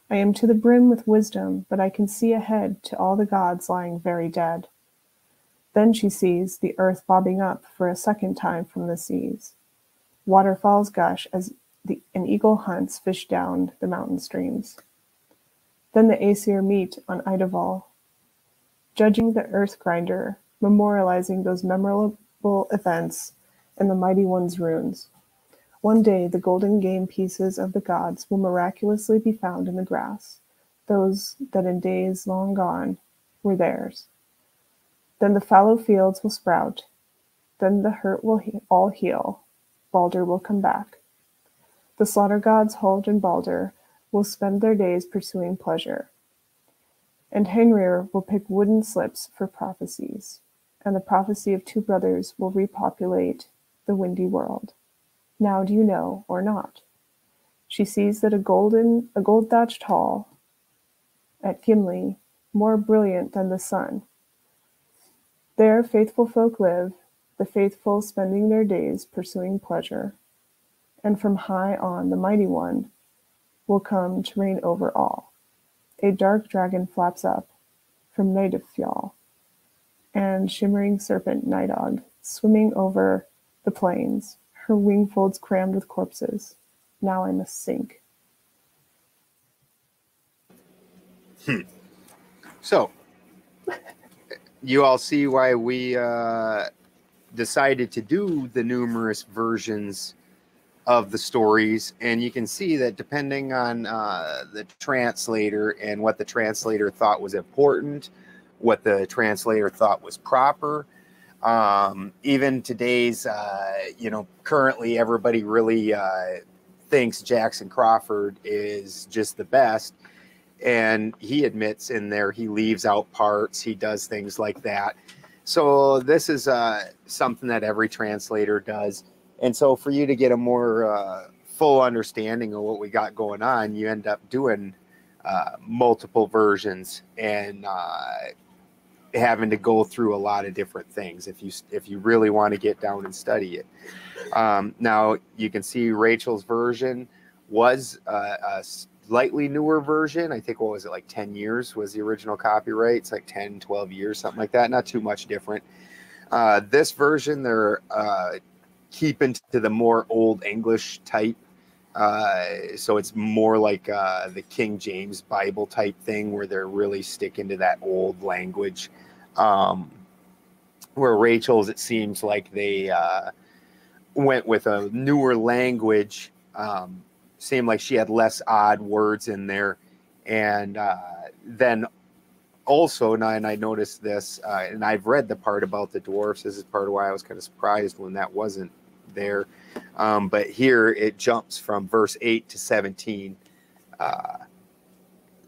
I am to the brim with wisdom, but I can see ahead to all the gods lying very dead. Then she sees the earth bobbing up for a second time from the seas. Waterfalls gush as the, an eagle hunts fish down the mountain streams. Then the Aesir meet on Idavoll, judging the earth grinder, memorializing those memorable events in the mighty one's runes. One day the golden game pieces of the gods will miraculously be found in the grass, those that in days long gone were theirs. Then the fallow fields will sprout, then the hurt will he- all heal, Balder will come back. The slaughter gods Huld and Balder will spend their days pursuing pleasure. And Hengrir will pick wooden slips for prophecies, and the prophecy of two brothers will repopulate the windy world. Now do you know or not? She sees that a golden a gold thatched hall at Gimli, more brilliant than the sun. There faithful folk live, the faithful spending their days pursuing pleasure. And from high on the mighty one will come to reign over all. A dark dragon flaps up from Nidafjall, and shimmering serpent Nidhogg swimming over the plains, her wing folds crammed with corpses. Now I must sink. Hmm. So, you all see why we uh, decided to do the numerous versions of the stories, and you can see that depending on uh, the translator and what the translator thought was important, what the translator thought was proper. Um, even today's, uh, you know, currently everybody really uh, thinks Jackson Crawford is just the best and he admits in there he leaves out parts he does things like that so this is uh, something that every translator does and so for you to get a more uh, full understanding of what we got going on you end up doing uh, multiple versions and uh, having to go through a lot of different things if you if you really want to get down and study it um, now you can see rachel's version was uh, a slightly newer version. I think what was it like 10 years was the original copyright. It's like 10, 12 years, something like that. Not too much different. Uh, this version, they're uh, into the more old English type. Uh, so it's more like uh, the King James Bible type thing where they're really sticking to that old language. Um, where Rachel's, it seems like they uh, went with a newer language. Um, seemed like she had less odd words in there. And uh, then also, and I, and I noticed this, uh, and I've read the part about the dwarfs. This is part of why I was kind of surprised when that wasn't there. Um, but here it jumps from verse 8 to 17. Uh,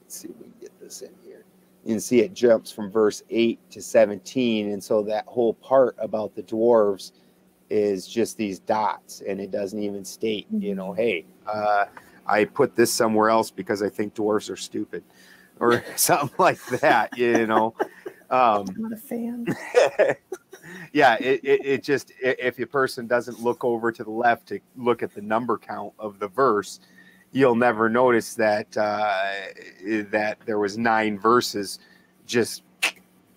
let's see if we can get this in here. You can see it jumps from verse 8 to 17. And so that whole part about the dwarves is just these dots and it doesn't even state you know hey uh, i put this somewhere else because i think dwarves are stupid or something like that you know um, I'm not a fan. yeah it, it, it just if a person doesn't look over to the left to look at the number count of the verse you'll never notice that uh, that there was nine verses just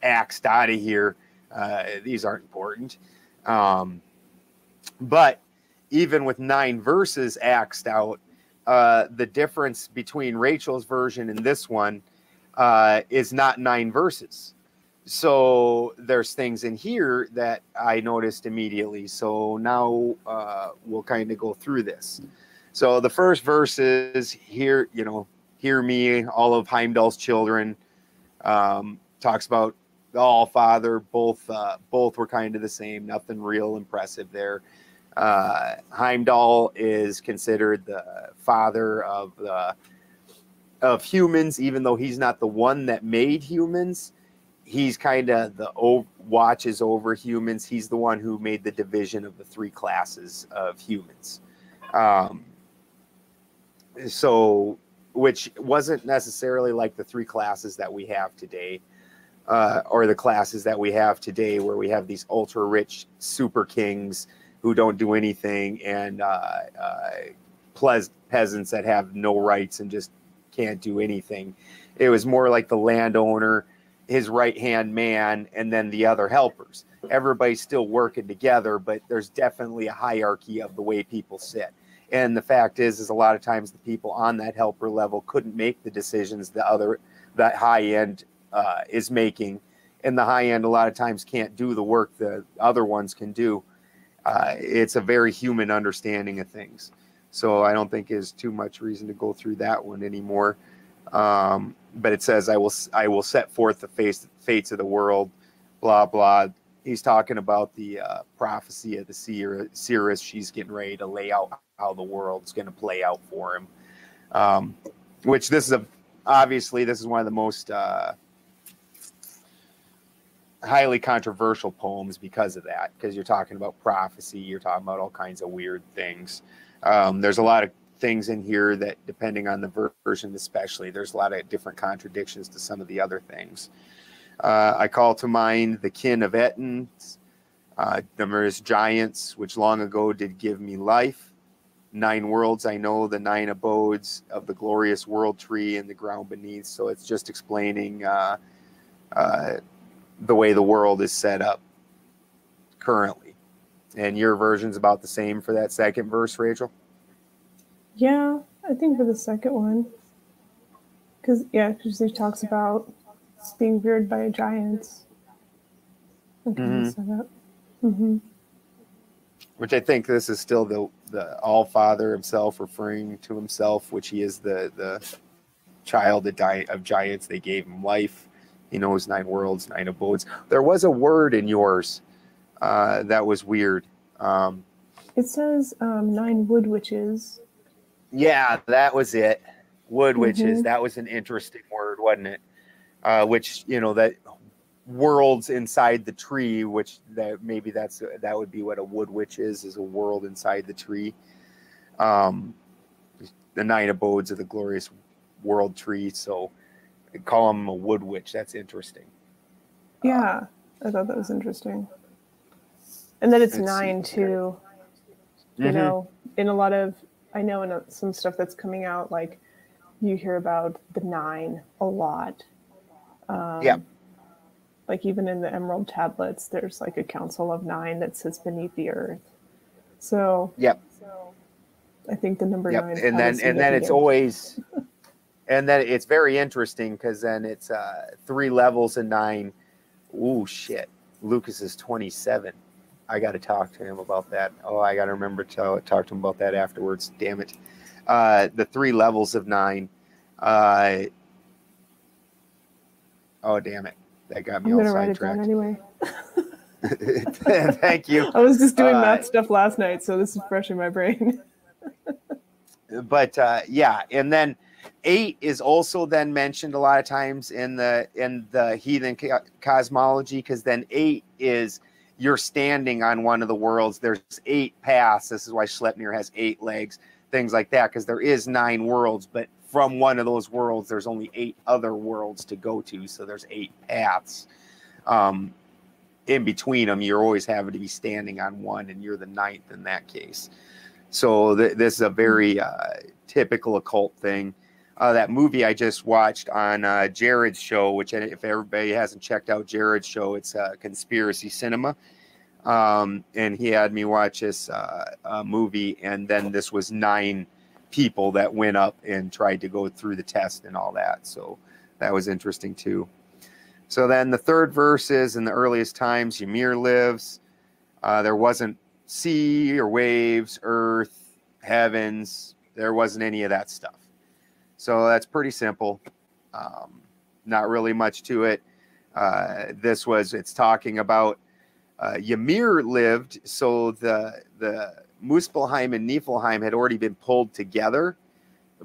axed out of here uh, these aren't important um, but even with nine verses axed out, uh, the difference between Rachel's version and this one uh, is not nine verses. So there's things in here that I noticed immediately. So now uh, we'll kind of go through this. So the first verse is here, you know, hear me, all of Heimdall's children. Um, talks about the All Father. Both uh, both were kind of the same. Nothing real impressive there. Uh, Heimdall is considered the father of the of humans, even though he's not the one that made humans. He's kind of the o- watches over humans. He's the one who made the division of the three classes of humans. Um, so, which wasn't necessarily like the three classes that we have today uh, or the classes that we have today, where we have these ultra rich super kings who don't do anything and uh, uh, peasants that have no rights and just can't do anything. It was more like the landowner, his right hand man, and then the other helpers. Everybody's still working together, but there's definitely a hierarchy of the way people sit. And the fact is, is a lot of times the people on that helper level couldn't make the decisions the other that high end uh, is making, and the high end a lot of times can't do the work the other ones can do. uh, it's a very human understanding of things. So I don't think there's too much reason to go through that one anymore. Um, but it says, "I will, I will set forth the face, fates of the world." Blah blah. He's talking about the uh, prophecy of the seer, seeress. She's getting ready to lay out how the world's going to play out for him. Um, which this is a obviously this is one of the most uh, highly controversial poems because of that. Because you're talking about prophecy, you're talking about all kinds of weird things. Um, there's a lot of things in here that, depending on the version, especially, there's a lot of different contradictions to some of the other things. Uh, I call to mind the kin of etins, uh, numerous giants, which long ago did give me life. Nine worlds I know, the nine abodes of the glorious world tree and the ground beneath. So it's just explaining uh, uh the way the world is set up currently. And your version's about the same for that second verse, Rachel? Yeah, I think for the second one. Because, yeah, because he talks about being reared by giants. Okay, mm-hmm. Mm-hmm. Which I think this is still the the All Father himself referring to himself, which he is the the child of, di- of giants. They gave him life. He knows nine worlds, nine abodes. There was a word in yours uh, that was weird. Um, it says um, nine wood witches. Yeah, that was it. Wood witches. Mm-hmm. That was an interesting word, wasn't it? Uh, which you know that worlds inside the tree, which that maybe that's that would be what a wood witch is, is a world inside the tree. Um, the nine abodes of the glorious world tree. So call him a wood witch. That's interesting. Yeah, um, I thought that was interesting. And then it's nine too. You mm-hmm. know, in a lot of I know in a, some stuff that's coming out, like you hear about the nine a lot. Um, yeah. Like even in the Emerald tablets, there's like a council of nine that sits beneath the earth. So. Yep. So I think the number yep. nine. And then and then it's always and then it's very interesting because then it's uh, three levels of nine. Ooh, shit. Lucas is 27. I got to talk to him about that. Oh, I got to remember to talk to him about that afterwards. Damn it. Uh, the three levels of nine. Uh, oh, damn it. That got me I'm all gonna write it down anyway. Thank you. I was just doing uh, math stuff last night, so this is fresh in my brain. but uh, yeah, and then eight is also then mentioned a lot of times in the in the heathen cosmology because then eight is you're standing on one of the worlds. There's eight paths. This is why Sleipnir has eight legs things like that because there is nine worlds but from one of those worlds there's only eight other worlds to go to so there's eight paths um, in between them you're always having to be standing on one and you're the ninth in that case. So th- this is a very uh, typical occult thing uh, that movie I just watched on uh, Jared's show, which if everybody hasn't checked out Jared's show, it's uh, Conspiracy Cinema. Um, and he had me watch this uh, movie, and then this was nine people that went up and tried to go through the test and all that. So that was interesting too. So then the third verse is in the earliest times, Ymir lives. Uh, there wasn't sea or waves, earth, heavens. There wasn't any of that stuff. So that's pretty simple. Um, not really much to it. Uh, this was it's talking about uh, Ymir lived, so the the Muspelheim and Niflheim had already been pulled together,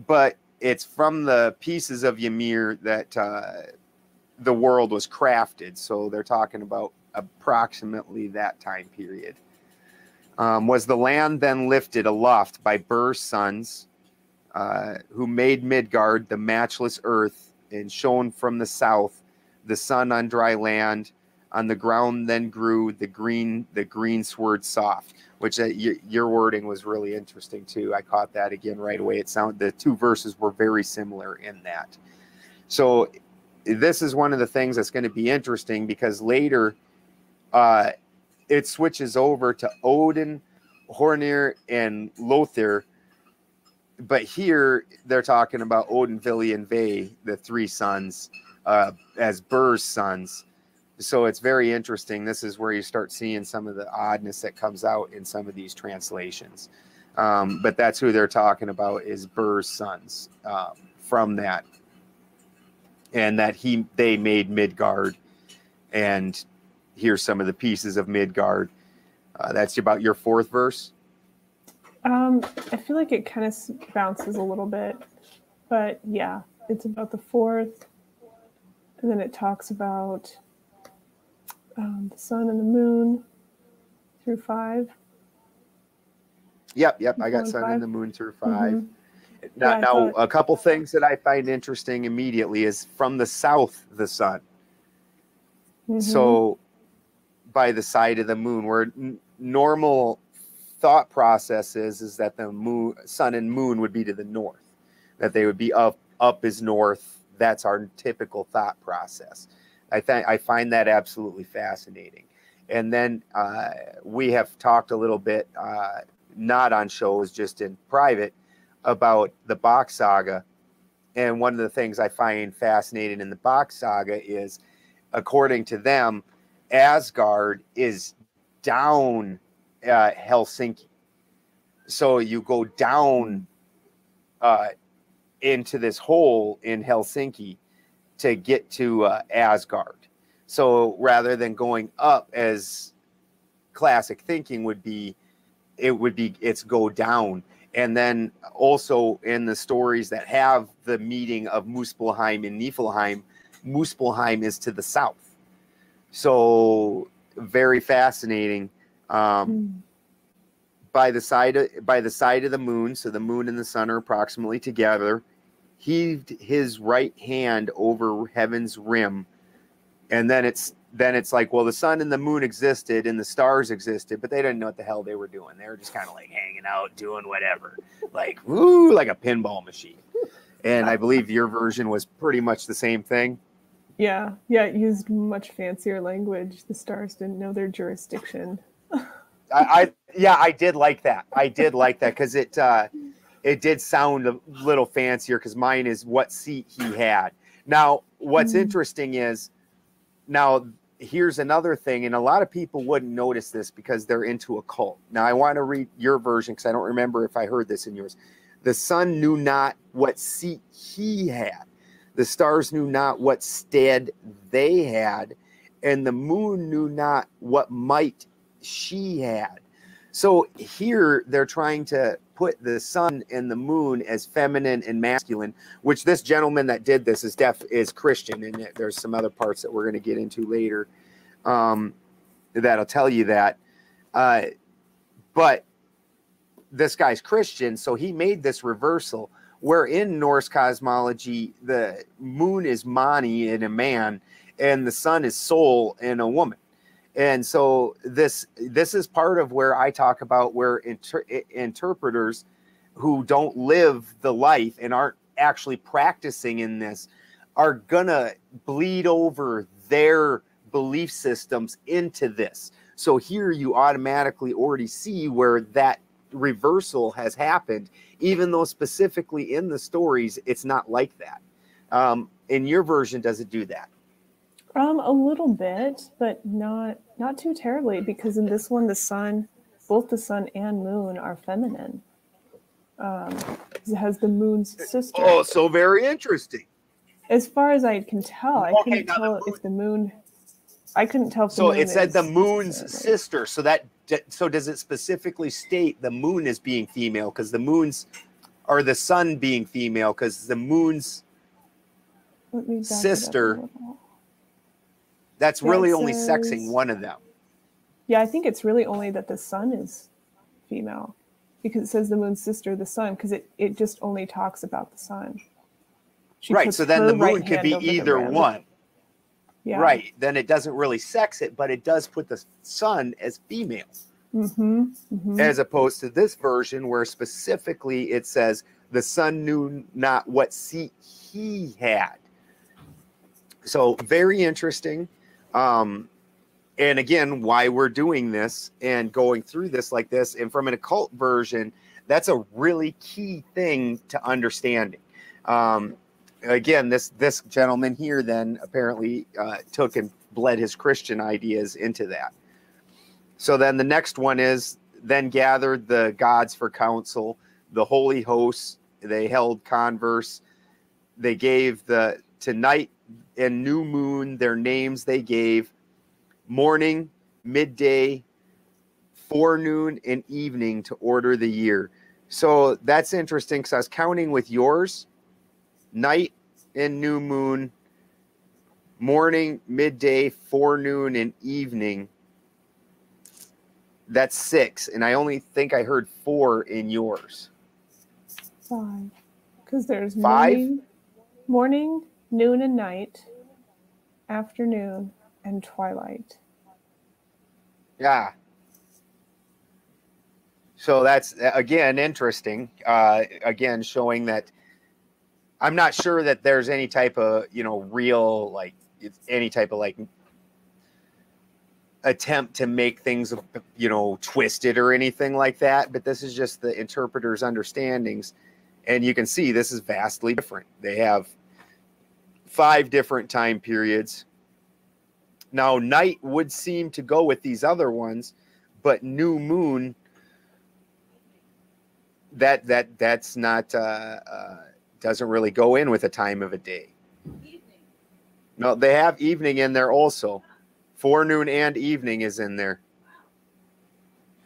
but it's from the pieces of Ymir that uh, the world was crafted. So they're talking about approximately that time period. Um, was the land then lifted aloft by Burr's sons, uh, who made Midgard, the matchless earth, and shone from the south the sun on dry land. On the ground then grew the green, the green sword soft, which uh, y- your wording was really interesting too. I caught that again right away. It sounded the two verses were very similar in that. So this is one of the things that's going to be interesting because later uh, it switches over to Odin, Hornir, and Lothur but here they're talking about Odin, Vili, and Ve, the three sons, uh, as Burr's sons. so it's very interesting. This is where you start seeing some of the oddness that comes out in some of these translations. Um, but that's who they're talking about is Burr's sons um, from that, and that he they made Midgard, and here's some of the pieces of Midgard. Uh, that's about your fourth verse. Um, I feel like it kind of bounces a little bit, but yeah, it's about the fourth, and then it talks about um, the sun and the moon through five. Yep, yep. I got sun five? and the moon through 5 Mhm. Now, Yeah, now a couple things that I find interesting immediately is from the south, the sun. Mhm. So, by the side of the moon, where n- normal thought process is, is that the moon, sun and moon would be to the north, that they would be up, up is north. That's our typical thought process. I think I find that absolutely fascinating. And then uh, we have talked a little bit, uh, not on shows, just in private, about the Bock saga. And one of the things I find fascinating in the Bock saga is, according to them, Asgard is down uh, Helsinki. So you go down uh, into this hole in Helsinki to get to uh, Asgard. So rather than going up as classic thinking would be, it would be it's go down. And then also in the stories that have the meeting of Muspelheim and Niflheim, Muspelheim is to the south. So very fascinating. Um, Mm. by the side of, by the side of the moon, so the moon and the sun are approximately together, heaved his right hand over heaven's rim, and then it's then it's like, well, the sun and the moon existed and the stars existed, but they didn't know what the hell they were doing. They were just kind of like hanging out, doing whatever, like woo, like a pinball machine. And I believe your version was pretty much the same thing. Yeah, yeah, it used much fancier language. The stars didn't know their jurisdiction. I, I yeah, I did like that. I did like that because it uh, it did sound a little fancier because mine is what seat he had. Now, what's Mm. interesting is now here's another thing, and a lot of people wouldn't notice this because they're into a cult. Now, I want to read your version because I don't remember if I heard this in yours. The sun knew not what seat he had. The stars knew not what stead they had, and the moon knew not what might she had. So here they're trying to put the sun and the moon as feminine and masculine, which this gentleman that did this is deaf is Christian, and there's some other parts that we're going to get into later um, that'll tell you that. Uh, but this guy's Christian, so he made this reversal. Where in Norse cosmology, the moon is Mani in a man, and the sun is Sol in a woman and so this this is part of where i talk about where inter- interpreters who don't live the life and aren't actually practicing in this are gonna bleed over their belief systems into this. So here you automatically already see where that reversal has happened even though specifically in the stories it's not like that. Um, in your version does it do that? Um, a little bit, but not not too terribly, because in this one, the sun, both the sun and moon are feminine. Um, it has the moon's sister. oh so very interesting As far as I can tell, I Okay, couldn't now the tell if the moon. I couldn't tell if the So it said the moon's right. sister. So that so does it specifically state the moon is being female because the moon's or the sun being female because the moon's Let me back it up a sister-. That's Yeah, really only says- sexing one of them. Yeah, I think it's really only that the sun is female, because it says the moon's sister, the sun, because it it just only talks about the sun. She right. So then the moon right could be either one. Yeah. Right. Then it doesn't really sex it, but it does put the sun as female. Mm-hmm. mm-hmm. as opposed to this version where specifically it says the sun knew not what seat he had so very interesting um and again why we're doing this and going through this like this and from an occult version that's a really key thing to understanding um again, this this gentleman here then apparently uh, took and bled his Christian ideas into that. So then the next one is then gathered the gods for council, the holy hosts. They held converse. They gave the to night and new moon their names. They gave morning, midday, forenoon, and evening to order the year. So that's interesting because I was counting with yours night and new moon, morning, midday, forenoon, and evening. That's six. And I only think I heard four in yours. Five. Because there's Five? morning, morning, noon and night, afternoon, and twilight. Yeah. So that's again interesting. Uh, again, showing that I'm not sure that there's any type of you know real like any type of like attempt to make things you know twisted or anything like that. But this is just the interpreter's understandings, and you can see this is vastly different. They have five different time periods. Now, night would seem to go with these other ones, but new moon that that that's not uh, uh, doesn't really go in with a time of a day. Evening. No, they have evening in there also. Forenoon and evening is in there.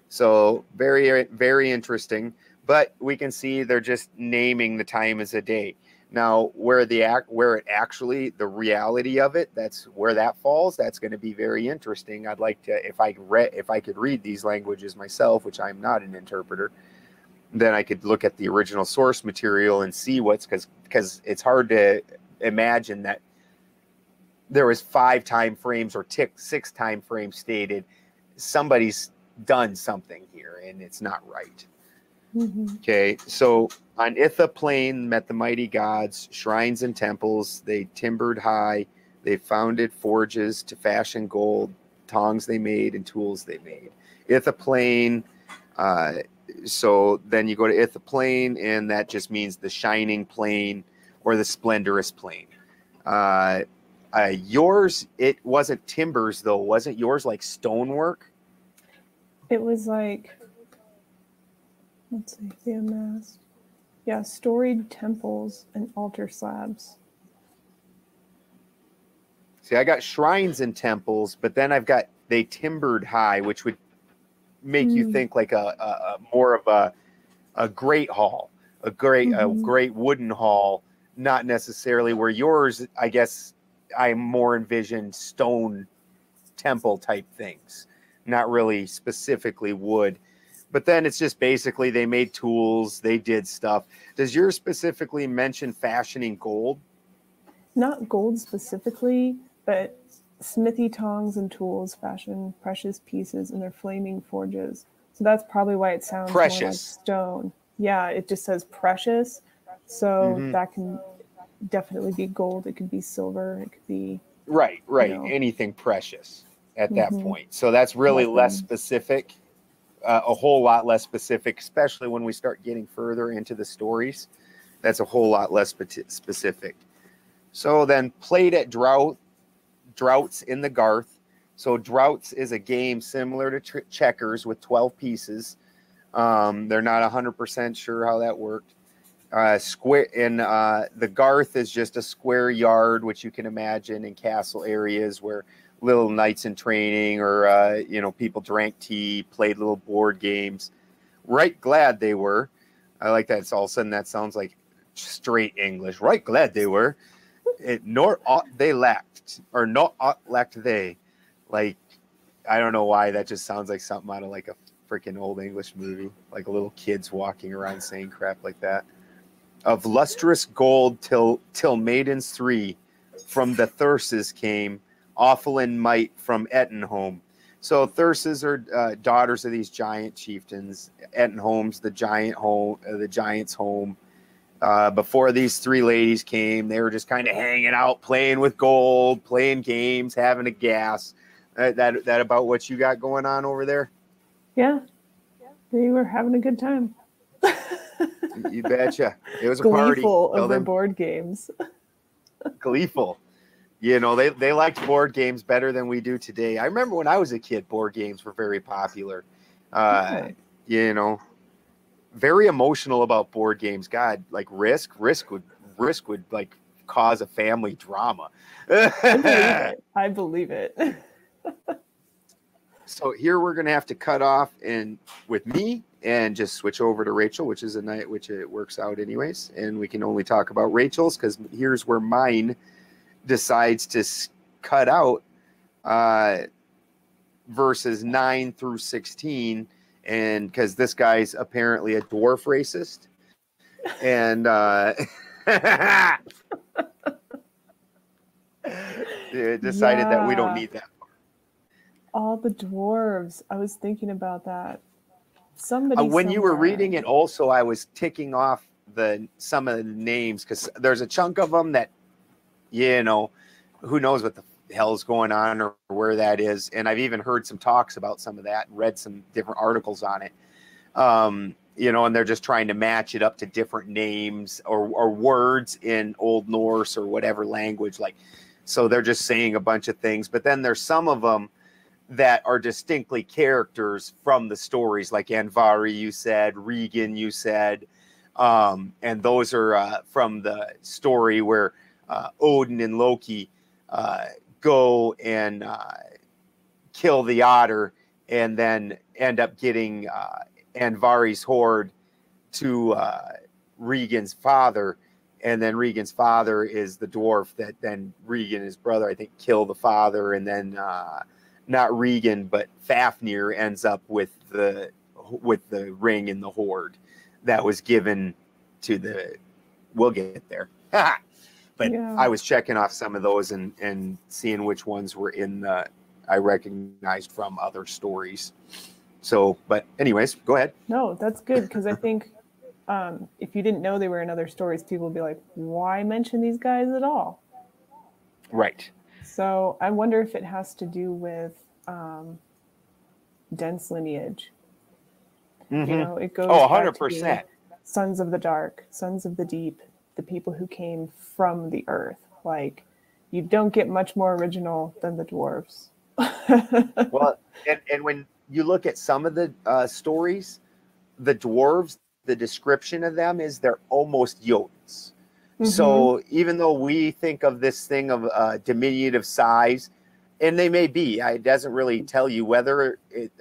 So very very interesting. But we can see they're just naming the time as a day. Now, where the act, where it actually, the reality of it, that's where that falls. That's going to be very interesting. I'd like to, if I read, if I could read these languages myself, which I'm not an interpreter, then I could look at the original source material and see what's because because it's hard to imagine that there was five time frames or tick six time frames stated. Somebody's done something here, and it's not right. Mhm. Okay, so on Itha Plain met the mighty gods, shrines and temples. They timbered high. They founded forges to fashion gold, tongs they made, and tools they made. Itha Plain. Uh, so then you go to Itha Plain, and that just means the shining plain or the splendorous plain. Uh, uh, yours, it wasn't timbers though, wasn't yours like stonework? It was like, let's see, the amassed. Yeah, storied temples and altar slabs. See, I got shrines and temples, but then I've got they timbered high, which would make you Mm. think like a, a, a more of a a great hall, a great Mhm. a great wooden hall, not necessarily where yours. I guess I more envisioned stone temple type things, not really specifically wood. But then it's just basically they made tools, they did stuff. Does yours specifically mention fashioning gold? Not gold specifically, but smithy tongs and tools fashion precious pieces in their flaming forges. So that's probably why it sounds more like Precious. stone. Yeah, it just says precious. So Mhm. that can definitely be gold. It could be silver. It could be Right, right. know. Anything precious at that Mhm. point. So that's really less specific, uh, a whole lot less specific, especially when we start getting further into the stories. That's a whole lot less specific. So then played at drought, droughts in the Garth. So droughts is a game similar to checkers with 12 pieces. Um, they're not 100% sure how that worked uh, square in uh, the Garth is just a square yard, which you can imagine in castle areas where little knights in training or uh, you know people drank tea, played little board games. Right, glad they were. I like that. It's all of a sudden that sounds like straight English. Right, glad they were. It nor ought they lacked, or not ought lacked they. Like I don't know why that just sounds like something out of like a freaking old English movie, like little kids walking around saying crap like that of lustrous gold till till maidens three from the thurses came awful in might from Ettenholm. So thurses are uh, daughters of these giant chieftains. Ettenholm's the giant home, uh, the giant's home. Uh, before these three ladies came, they were just kind of hanging out, playing with gold, playing games, having a gas. Uh, that that about what you got going on over there? yeah. They were having a good time. You betcha. It was a party. Gleeful Tell of them- board games. gleeful. You know, they, they liked board games better than we do today. I remember when I was a kid, board games were very popular. Uh, you know, very emotional about board games. God, like Risk, Risk would Risk would like cause a family drama. I believe it. I believe it. so here we're gonna have to cut off and with me and just switch over to Rachel, which is a night which it works out anyways, and we can only talk about Rachel's because here's where mine decides to cut out uh, verses nine through sixteen, and because this guy's apparently a dwarf racist, and uh, decided yeah. that we don't need that. All the dwarves. I was thinking about that. Somebody. Uh, when somewhere. you were reading it, also, I was ticking off the some of the names because there's a chunk of them that, you know, who knows what the hell's going on or where that is. And I've even heard some talks about some of that, and read some different articles on it. Um, you know, and they're just trying to match it up to different names or, or words in Old Norse or whatever language. Like, so they're just saying a bunch of things. But then there's some of them that are distinctly characters from the stories, like Andvari, you said, Regin, you said. Um, and those are uh, from the story where uh, Odin and Loki uh, go and uh, kill the otter and then end up getting uh, Andvari's hoard to uh, Regin's father. And then Regin's father is the dwarf that then Regin, his brother, I think, kill the father. And then uh, not Regin, but Fafnir ends up with the with the ring in the hoard that was given to the. We'll get there. but yeah. I was checking off some of those and and seeing which ones were in the I recognized from other stories. So, but anyways, go ahead. No, that's good because I think um, if you didn't know they were in other stories, people would be like, "Why mention these guys at all?" Right. So I wonder if it has to do with um, dense lineage. Mm-hmm. You know, it goes. Oh, 100 percent. Sons of the dark, sons of the deep, the people who came from the earth. Like, you don't get much more original than the dwarves. well, and, and when you look at some of the uh, stories, the dwarves, the description of them is they're almost Jotuns. Mm-hmm. So even though we think of this thing of uh, diminutive size, and they may be, it doesn't really tell you whether it,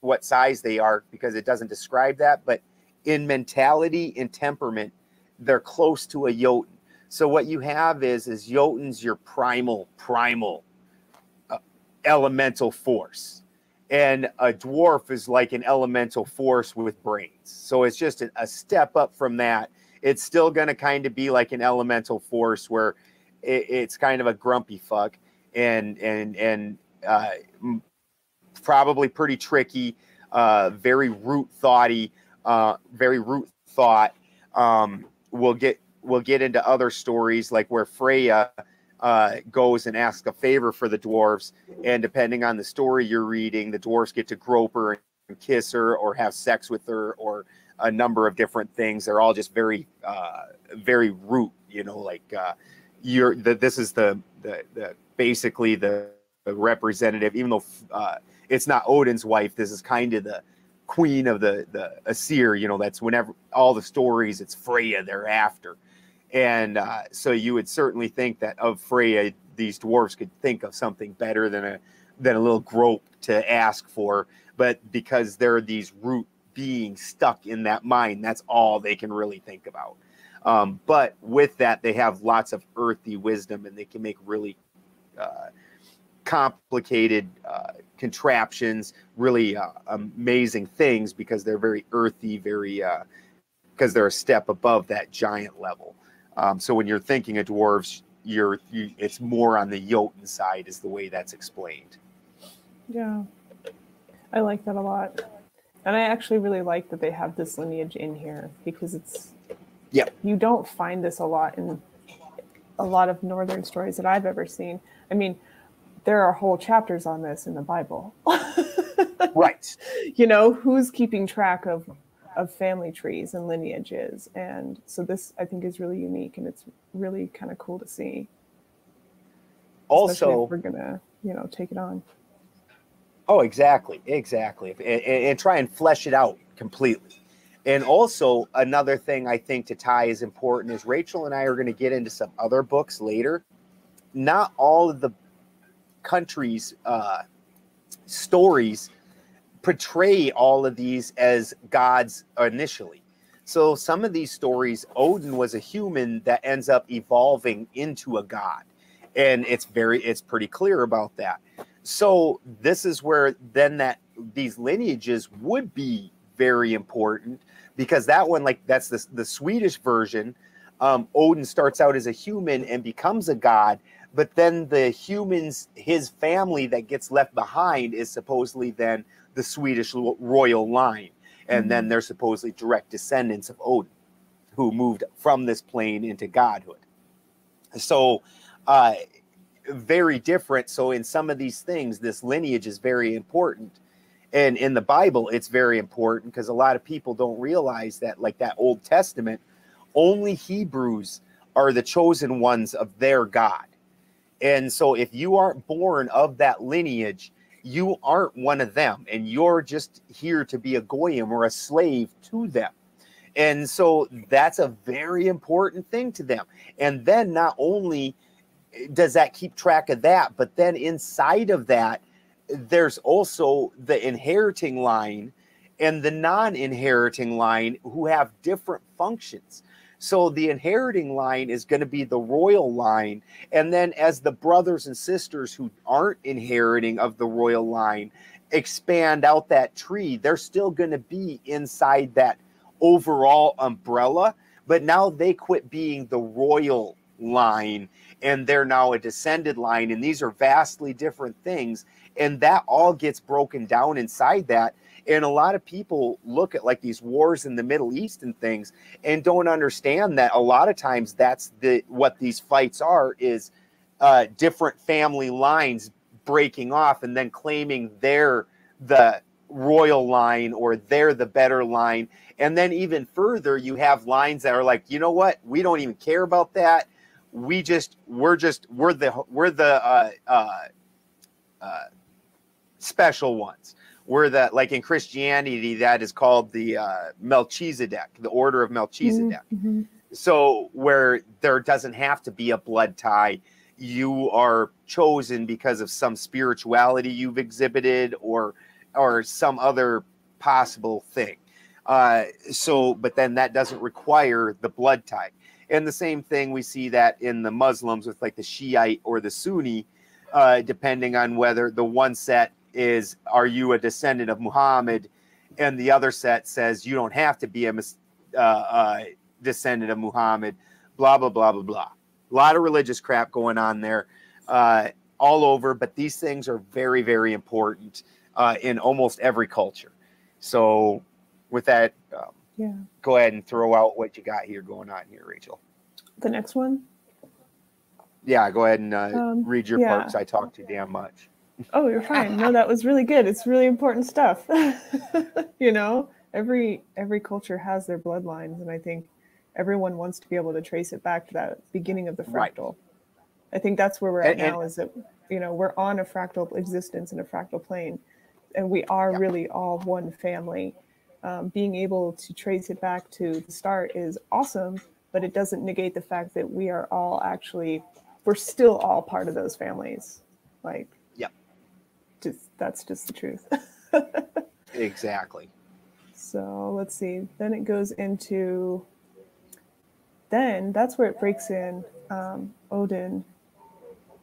what size they are because it doesn't describe that. But in mentality and temperament, they're close to a Jotun. So what you have is is Jotun's your primal primal uh, elemental force and a dwarf is like an elemental force with brains. So it's just a, a step up from that. It's still going to kind of be like an elemental force where it, it's kind of a grumpy fuck and and and uh, probably pretty tricky, uh, very root thoughty, uh, very root thought. Um, we'll get we'll get into other stories like where Freya uh, goes and asks a favor for the dwarves. And depending on the story you're reading, the dwarves get to grope her and kiss her or have sex with her or a number of different things. They're all just very, uh, very root, you know, like uh, you're the, this is the, the, the basically the, representative, even though uh, it's not Odin's wife, this is kind of the queen of the, the Aesir, you know, that's whenever all the stories, it's Freya they're after and uh, so you would certainly think that of Freya, these dwarves could think of something better than a than a little grope to ask for. But because they're these root beings stuck in that mind, that's all they can really think about. Um, but with that, they have lots of earthy wisdom, and they can make really uh, complicated uh, contraptions, really uh, amazing things because they're very earthy, very because uh, they're a step above that giant level. Um, so when you're thinking of dwarves, you're you, it's more on the Jotun side, is the way that's explained. Yeah, I like that a lot, and I actually really like that they have this lineage in here because it's yeah you don't find this a lot in a lot of northern stories that I've ever seen. I mean, there are whole chapters on this in the Bible. right. You know, who's keeping track of of family trees and lineages. And so this I think is really unique and it's really kind of cool to see. also we're gonna, you know, take it on. Oh, exactly, exactly, and, and, try and flesh it out completely. And also another thing I think to tie is important is Rachel and I are going to get into some other books later. Not all of the countries' uh, stories portray all of these as gods initially. So some of these stories, Odin was a human that ends up evolving into a god. And it's very it's pretty clear about that. So this is where then that these lineages would be very important because that one, like that's the, the Swedish version. Um, Odin starts out as a human and becomes a god, but then the humans, his family that gets left behind is supposedly then the Swedish royal line and mm-hmm. then they're supposedly direct descendants of Odin, who moved from this plane into godhood. So, uh, very different. So, in some of these things, this lineage is very important. And in the Bible, it's very important because a lot of people don't realize that, like that Old Testament, only Hebrews are the chosen ones of their God. And so, if you aren't born of that lineage, you aren't one of them and you're just here to be a goyim or a slave to them. And so that's a very important thing to them. And then not only does that keep track of that but then inside of that there's also the inheriting line and the non-inheriting line who have different functions so the inheriting line is going to be the royal line. And then as the brothers and sisters who aren't inheriting of the royal line expand out that tree, they're still going to be inside that overall umbrella. But now they quit being the royal line and they're now a descended line. And these are vastly different things. And that all gets broken down inside that and a lot of people look at like these wars in the Middle East and things and don't understand that a lot of times that's the what these fights are is uh, different family lines breaking off and then claiming they're the royal line or they're the better line. And then even further, you have lines that are like, you know what, we don't even care about that. We just we're just we're the we're the uh, uh, uh, special ones where that like in Christianity that is called the uh, Melchizedek, the order of Melchizedek. Mm-hmm. So where there doesn't have to be a blood tie, you are chosen because of some spirituality you've exhibited or or some other possible thing. Uh, so, but then that doesn't require the blood tie. And the same thing we see that in the Muslims with like the Shiite or the Sunni, uh, depending on whether the one set is are you a descendant of Muhammad? And the other set says you don't have to be a uh, uh, descendant of Muhammad. Blah blah blah blah blah. A lot of religious crap going on there, uh, all over. But these things are very very important uh, in almost every culture. So, with that, um, yeah, go ahead and throw out what you got here going on here, Rachel. The next one. Yeah, go ahead and uh, um, read your yeah. part because I talk too damn much. Oh, you're fine. No, that was really good. It's really important stuff. you know, every every culture has their bloodlines, and I think everyone wants to be able to trace it back to that beginning of the fractal. Right. I think that's where we're at and, now. And, is that you know we're on a fractal existence in a fractal plane, and we are yeah. really all one family. Um, being able to trace it back to the start is awesome, but it doesn't negate the fact that we are all actually we're still all part of those families. Like just that's just the truth. exactly. So let's see. Then it goes into. Then that's where it breaks in um, Odin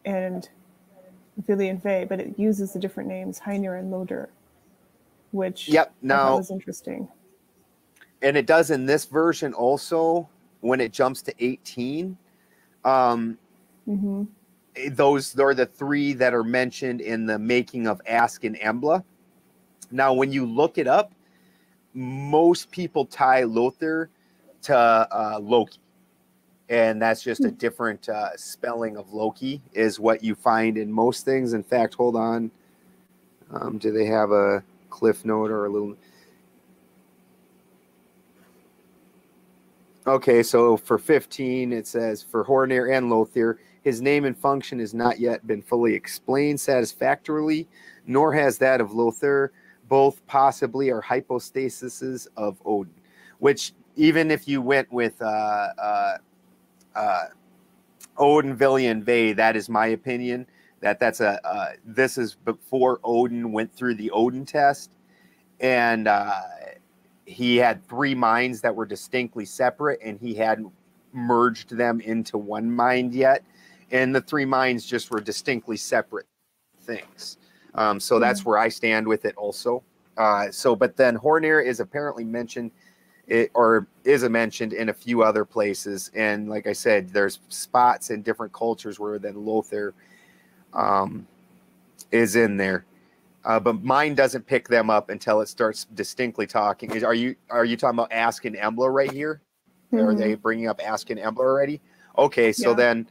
and Vili and Ve, but it uses the different names Heinir and Lodur, which yep, now was interesting. And it does in this version also when it jumps to 18. Um, mm-hmm those are the three that are mentioned in the making of Ask and Embla. Now, when you look it up, most people tie Lothar to uh, Loki, and that's just a hmm. different uh, spelling of Loki, is what you find in most things. In fact, hold on. Um, do they have a cliff note or a little? Okay, so for 15, it says for Hornir and Lothar, His name and function has not yet been fully explained satisfactorily, nor has that of Lothar. Both possibly are hypostases of Odin, which even if you went with uh, uh, uh, Odin, Vilya, and Ve, that is my opinion. That that's a uh, this is before Odin went through the Odin test, and uh, he had three minds that were distinctly separate, and he hadn't merged them into one mind yet, and the three minds just were distinctly separate things. Um, so that's Hmm. where I stand with it, also. Uh, so, but then Hornir is apparently mentioned it, or is mentioned in a few other places. And like I said, there's spots in different cultures where then Lothar um, is in there. Uh, but mine doesn't pick them up until it starts distinctly talking. Is, are you are you talking about Ask and Embla right here? Are Mhm. they bringing up Ask and Embla already? Okay, so Yeah. then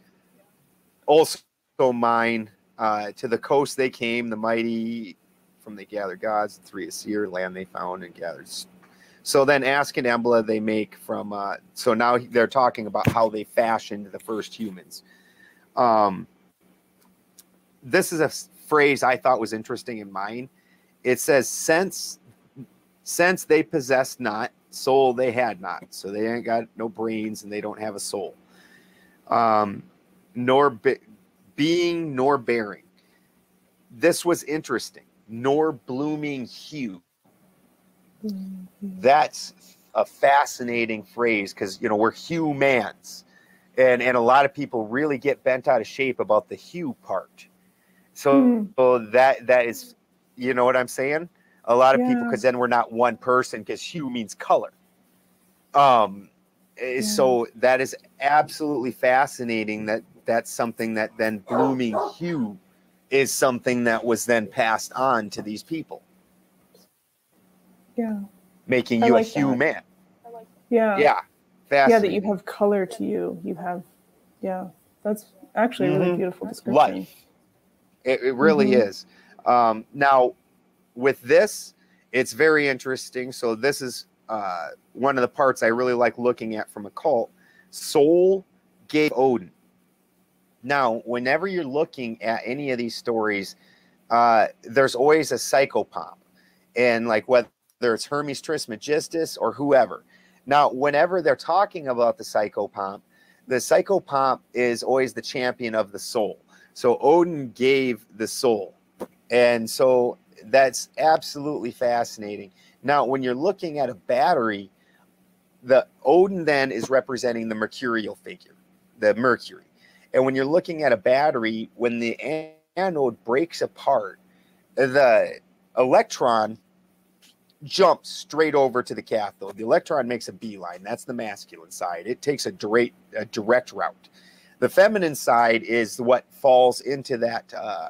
also mine uh, to the coast they came, the mighty from the gathered gods, the three of seer land they found and gathered. So then Ask and Embla they make from. Uh, so now they're talking about how they fashioned the first humans. Um, this is a phrase I thought was interesting in mine. It says, "Since, since they possessed not soul, they had not." So they ain't got no brains and they don't have a soul, um, nor be, being nor bearing. This was interesting. Nor blooming hue. That's a fascinating phrase because you know we're humans, and and a lot of people really get bent out of shape about the hue part. So, Hmm. so that that is, you know what I'm saying? A lot of people because then we're not one person because hue means color. Um, eh, so that is absolutely fascinating. That that's something that then blooming hue is something that was then passed on to these people, Yeah. making I you like a that. human. Yeah. Yeah, Yeah, fascinating. that you have color to you. You have, yeah, that's actually a really Mhm. beautiful description. life. It, it really Mhm. is. Um, now, with this, it's very interesting. So this is uh, one of the parts I really like looking at from a cult. Soul gave Odin. Now, whenever you're looking at any of these stories, uh, there's always a psychopomp, and like whether it's Hermes Trismegistus or whoever. Now, whenever they're talking about the psychopomp, the psychopomp is always the champion of the soul. So Odin gave the soul. And so that's absolutely fascinating. Now, when you're looking at a battery, the Odin then is representing the mercurial figure, the Mercury. And when you're looking at a battery, when the anode breaks apart, the electron jumps straight over to the cathode. The electron makes a beeline. That's the masculine side. It takes a direct, a direct route. The feminine side is what falls into that uh,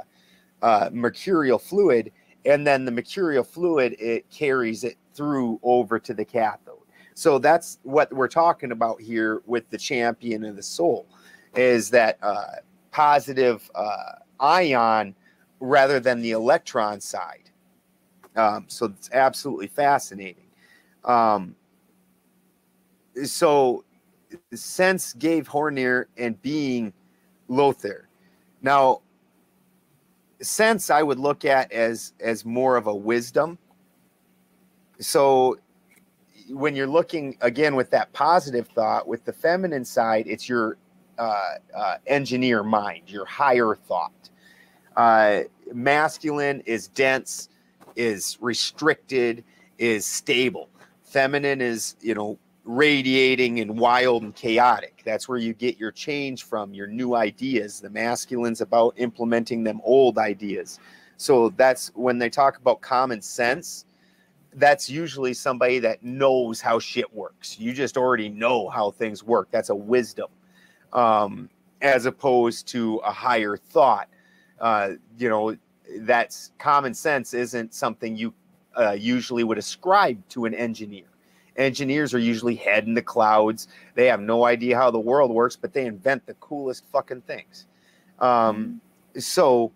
uh, mercurial fluid, and then the mercurial fluid it carries it through over to the cathode. So that's what we're talking about here with the champion of the soul, is that uh, positive uh, ion rather than the electron side. Um, so it's absolutely fascinating. Um, so sense gave Hornir and being Lothar. Now, sense I would look at as as more of a wisdom. So when you're looking again with that positive thought, with the feminine side, it's your uh, uh, engineer mind, your higher thought. Uh, masculine is dense, is restricted, is stable. Feminine is, you know, radiating and wild and chaotic. That's where you get your change from, your new ideas. The masculine's about implementing them old ideas. So that's when they talk about common sense, that's usually somebody that knows how shit works. You just already know how things work. That's a wisdom, um, as opposed to a higher thought. Uh, you know, that's common sense isn't something you uh, usually would ascribe to an engineer. Engineers are usually head in the clouds. They have no idea how the world works, but they invent the coolest fucking things. Um, so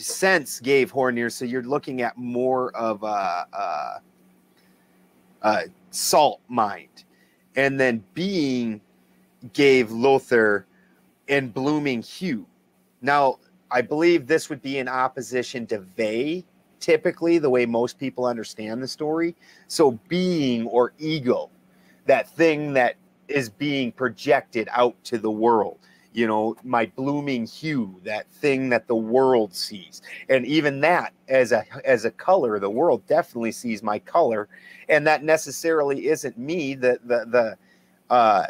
sense gave Hornier, so you're looking at more of a, a, a salt mind, and then being gave Lothar and blooming hue. Now, I believe this would be in opposition to Ve, typically, the way most people understand the story. So, being or ego, that thing that is being projected out to the world you know my blooming hue that thing that the world sees and even that as a as a color the world definitely sees my color and that necessarily isn't me the the the uh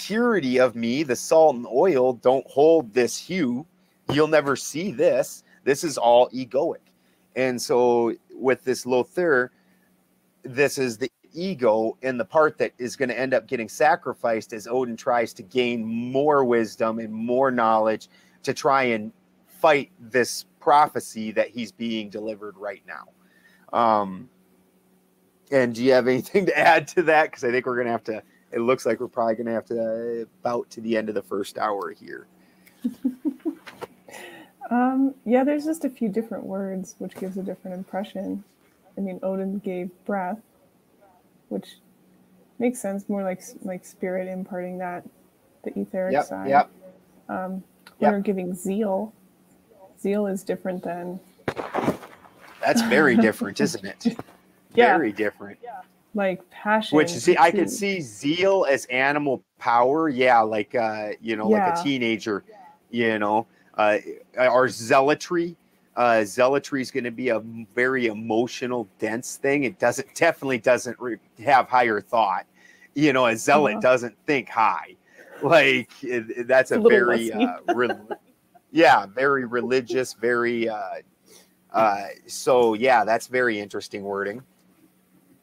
purity of me the salt and oil don't hold this hue you'll never see this this is all egoic and so with this lothair this is the ego and the part that is going to end up getting sacrificed as Odin tries to gain more wisdom and more knowledge to try and fight this prophecy that he's being delivered right now. Um, and do you have anything to add to that? Because I think we're going to have to. It looks like we're probably going to have to uh, about to the end of the first hour here. um, yeah, there's just a few different words which gives a different impression. I mean, Odin gave breath, which makes sense. More like like spirit imparting that the etheric yep, side. Yep. Um, yep. giving zeal, zeal is different than. That's very different, isn't it? Yeah. Very different. Yeah. Like passion. Which see, I could see zeal as animal power. Yeah, like uh, you know, yeah. like a teenager. You know, uh, or zealotry uh, zealotry is going to be a very emotional, dense thing. It doesn't definitely doesn't re- have higher thought. You know, a zealot uh-huh. doesn't think high. Like it, that's a, a very, uh, re- yeah, very religious, very. Uh, uh, so yeah, that's very interesting wording.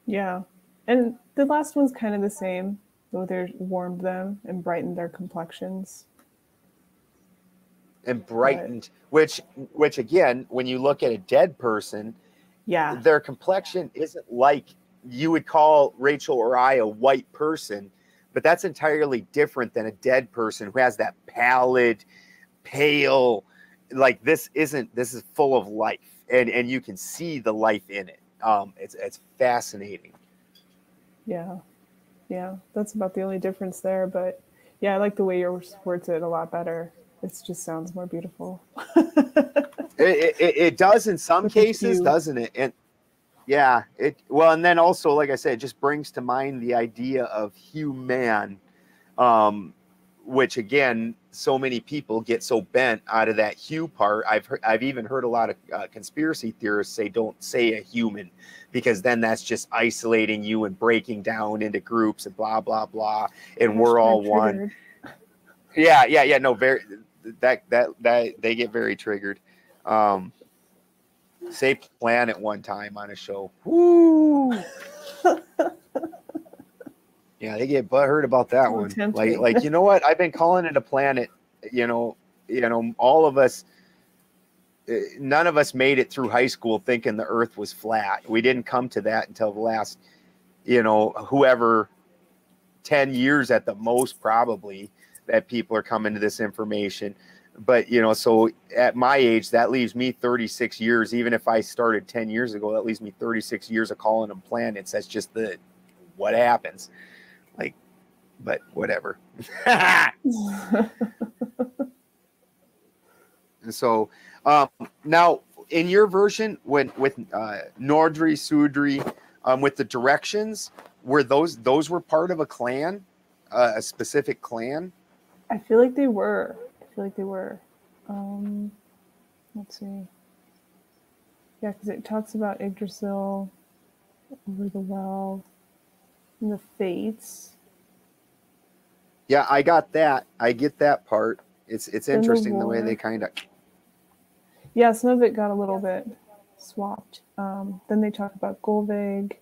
Yeah, and the last one's kind of the same. Though they warmed them and brightened their complexions and brightened right. which which again when you look at a dead person yeah their complexion isn't like you would call rachel or i a white person but that's entirely different than a dead person who has that pallid pale like this isn't this is full of life and and you can see the life in it um it's it's fascinating yeah yeah that's about the only difference there but yeah i like the way yours words it a lot better it just sounds more beautiful. it, it, it, does in some cases, doesn't it? And yeah, it well, and then also, like I said, it just brings to mind the idea of human, um, which again, so many people get so bent out of that hue part. I've heard, I've even heard a lot of uh, conspiracy theorists say, "Don't say a human," because then that's just isolating you and breaking down into groups and blah blah blah, and we're all one. Yeah, yeah, yeah. No, very that that that they get very triggered. Um, say planet one time on a show. Woo! yeah, they get butthurt about that one. Like, like you know what? I've been calling it a planet. You know, you know, all of us. Eh, none of us made it through high school thinking the Earth was flat. We didn't come to that until the last, you know, whoever, ten years at the most, probably that people are coming to this information but you know so at my age that leaves me 36 years even if i started 10 years ago that leaves me 36 years of calling them planets that's just the what happens like but whatever and so um, now in your version when with uh, nordri sudri um, with the directions were those those were part of a clan uh, a specific clan I feel like they were. I feel like they were. Um, let's see. Yeah, because it talks about Yggdrasil over the well and the fates. Yeah, I got that. I get that part. It's it's interesting the, the, way they kind of. Yeah, some of it got a little bit swapped. Um, then they talk about Gullveig.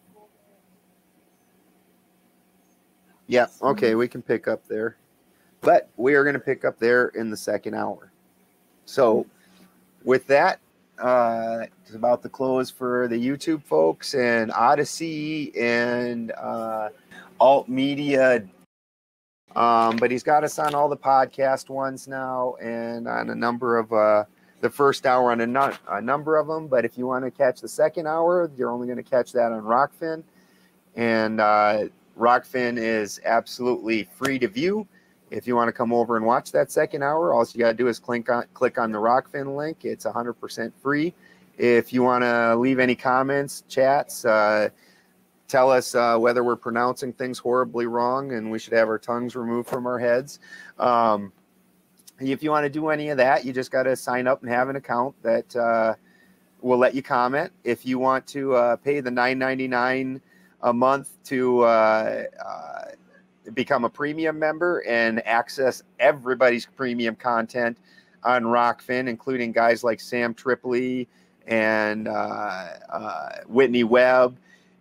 Yeah. Okay, we can pick up there. But we are going to pick up there in the second hour. So, with that, uh, it's about the close for the YouTube folks and Odysee and uh, Alt Media. Um, but he's got us on all the podcast ones now and on a number of uh, the first hour on a, no- a number of them. But if you want to catch the second hour, you're only going to catch that on Rokfin. And uh, Rokfin is absolutely free to view if you want to come over and watch that second hour, all you got to do is click on click on the Rokfin link. It's 100% free. If you want to leave any comments, chats, uh, tell us uh, whether we're pronouncing things horribly wrong and we should have our tongues removed from our heads. Um, if you want to do any of that, you just got to sign up and have an account that uh, will let you comment. If you want to uh, pay the 9.99 a month to uh, uh, become a premium member and access everybody's premium content on Rokfin, including guys like Sam Tripoli and uh, uh, Whitney Webb.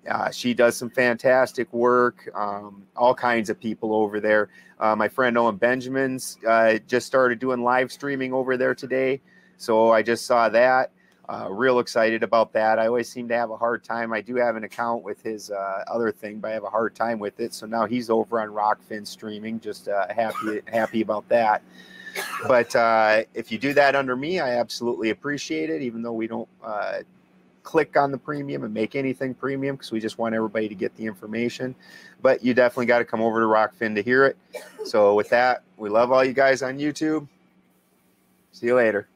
Uh, she does some fantastic work. Um, all kinds of people over there. Uh, my friend Owen Benjamin's uh, just started doing live streaming over there today, so I just saw that. Uh, real excited about that. I always seem to have a hard time. I do have an account with his uh, other thing, but I have a hard time with it. So now he's over on Rokfin streaming. Just uh, happy happy about that. But uh, if you do that under me, I absolutely appreciate it. Even though we don't uh, click on the premium and make anything premium because we just want everybody to get the information. But you definitely got to come over to Rokfin to hear it. So with that, we love all you guys on YouTube. See you later.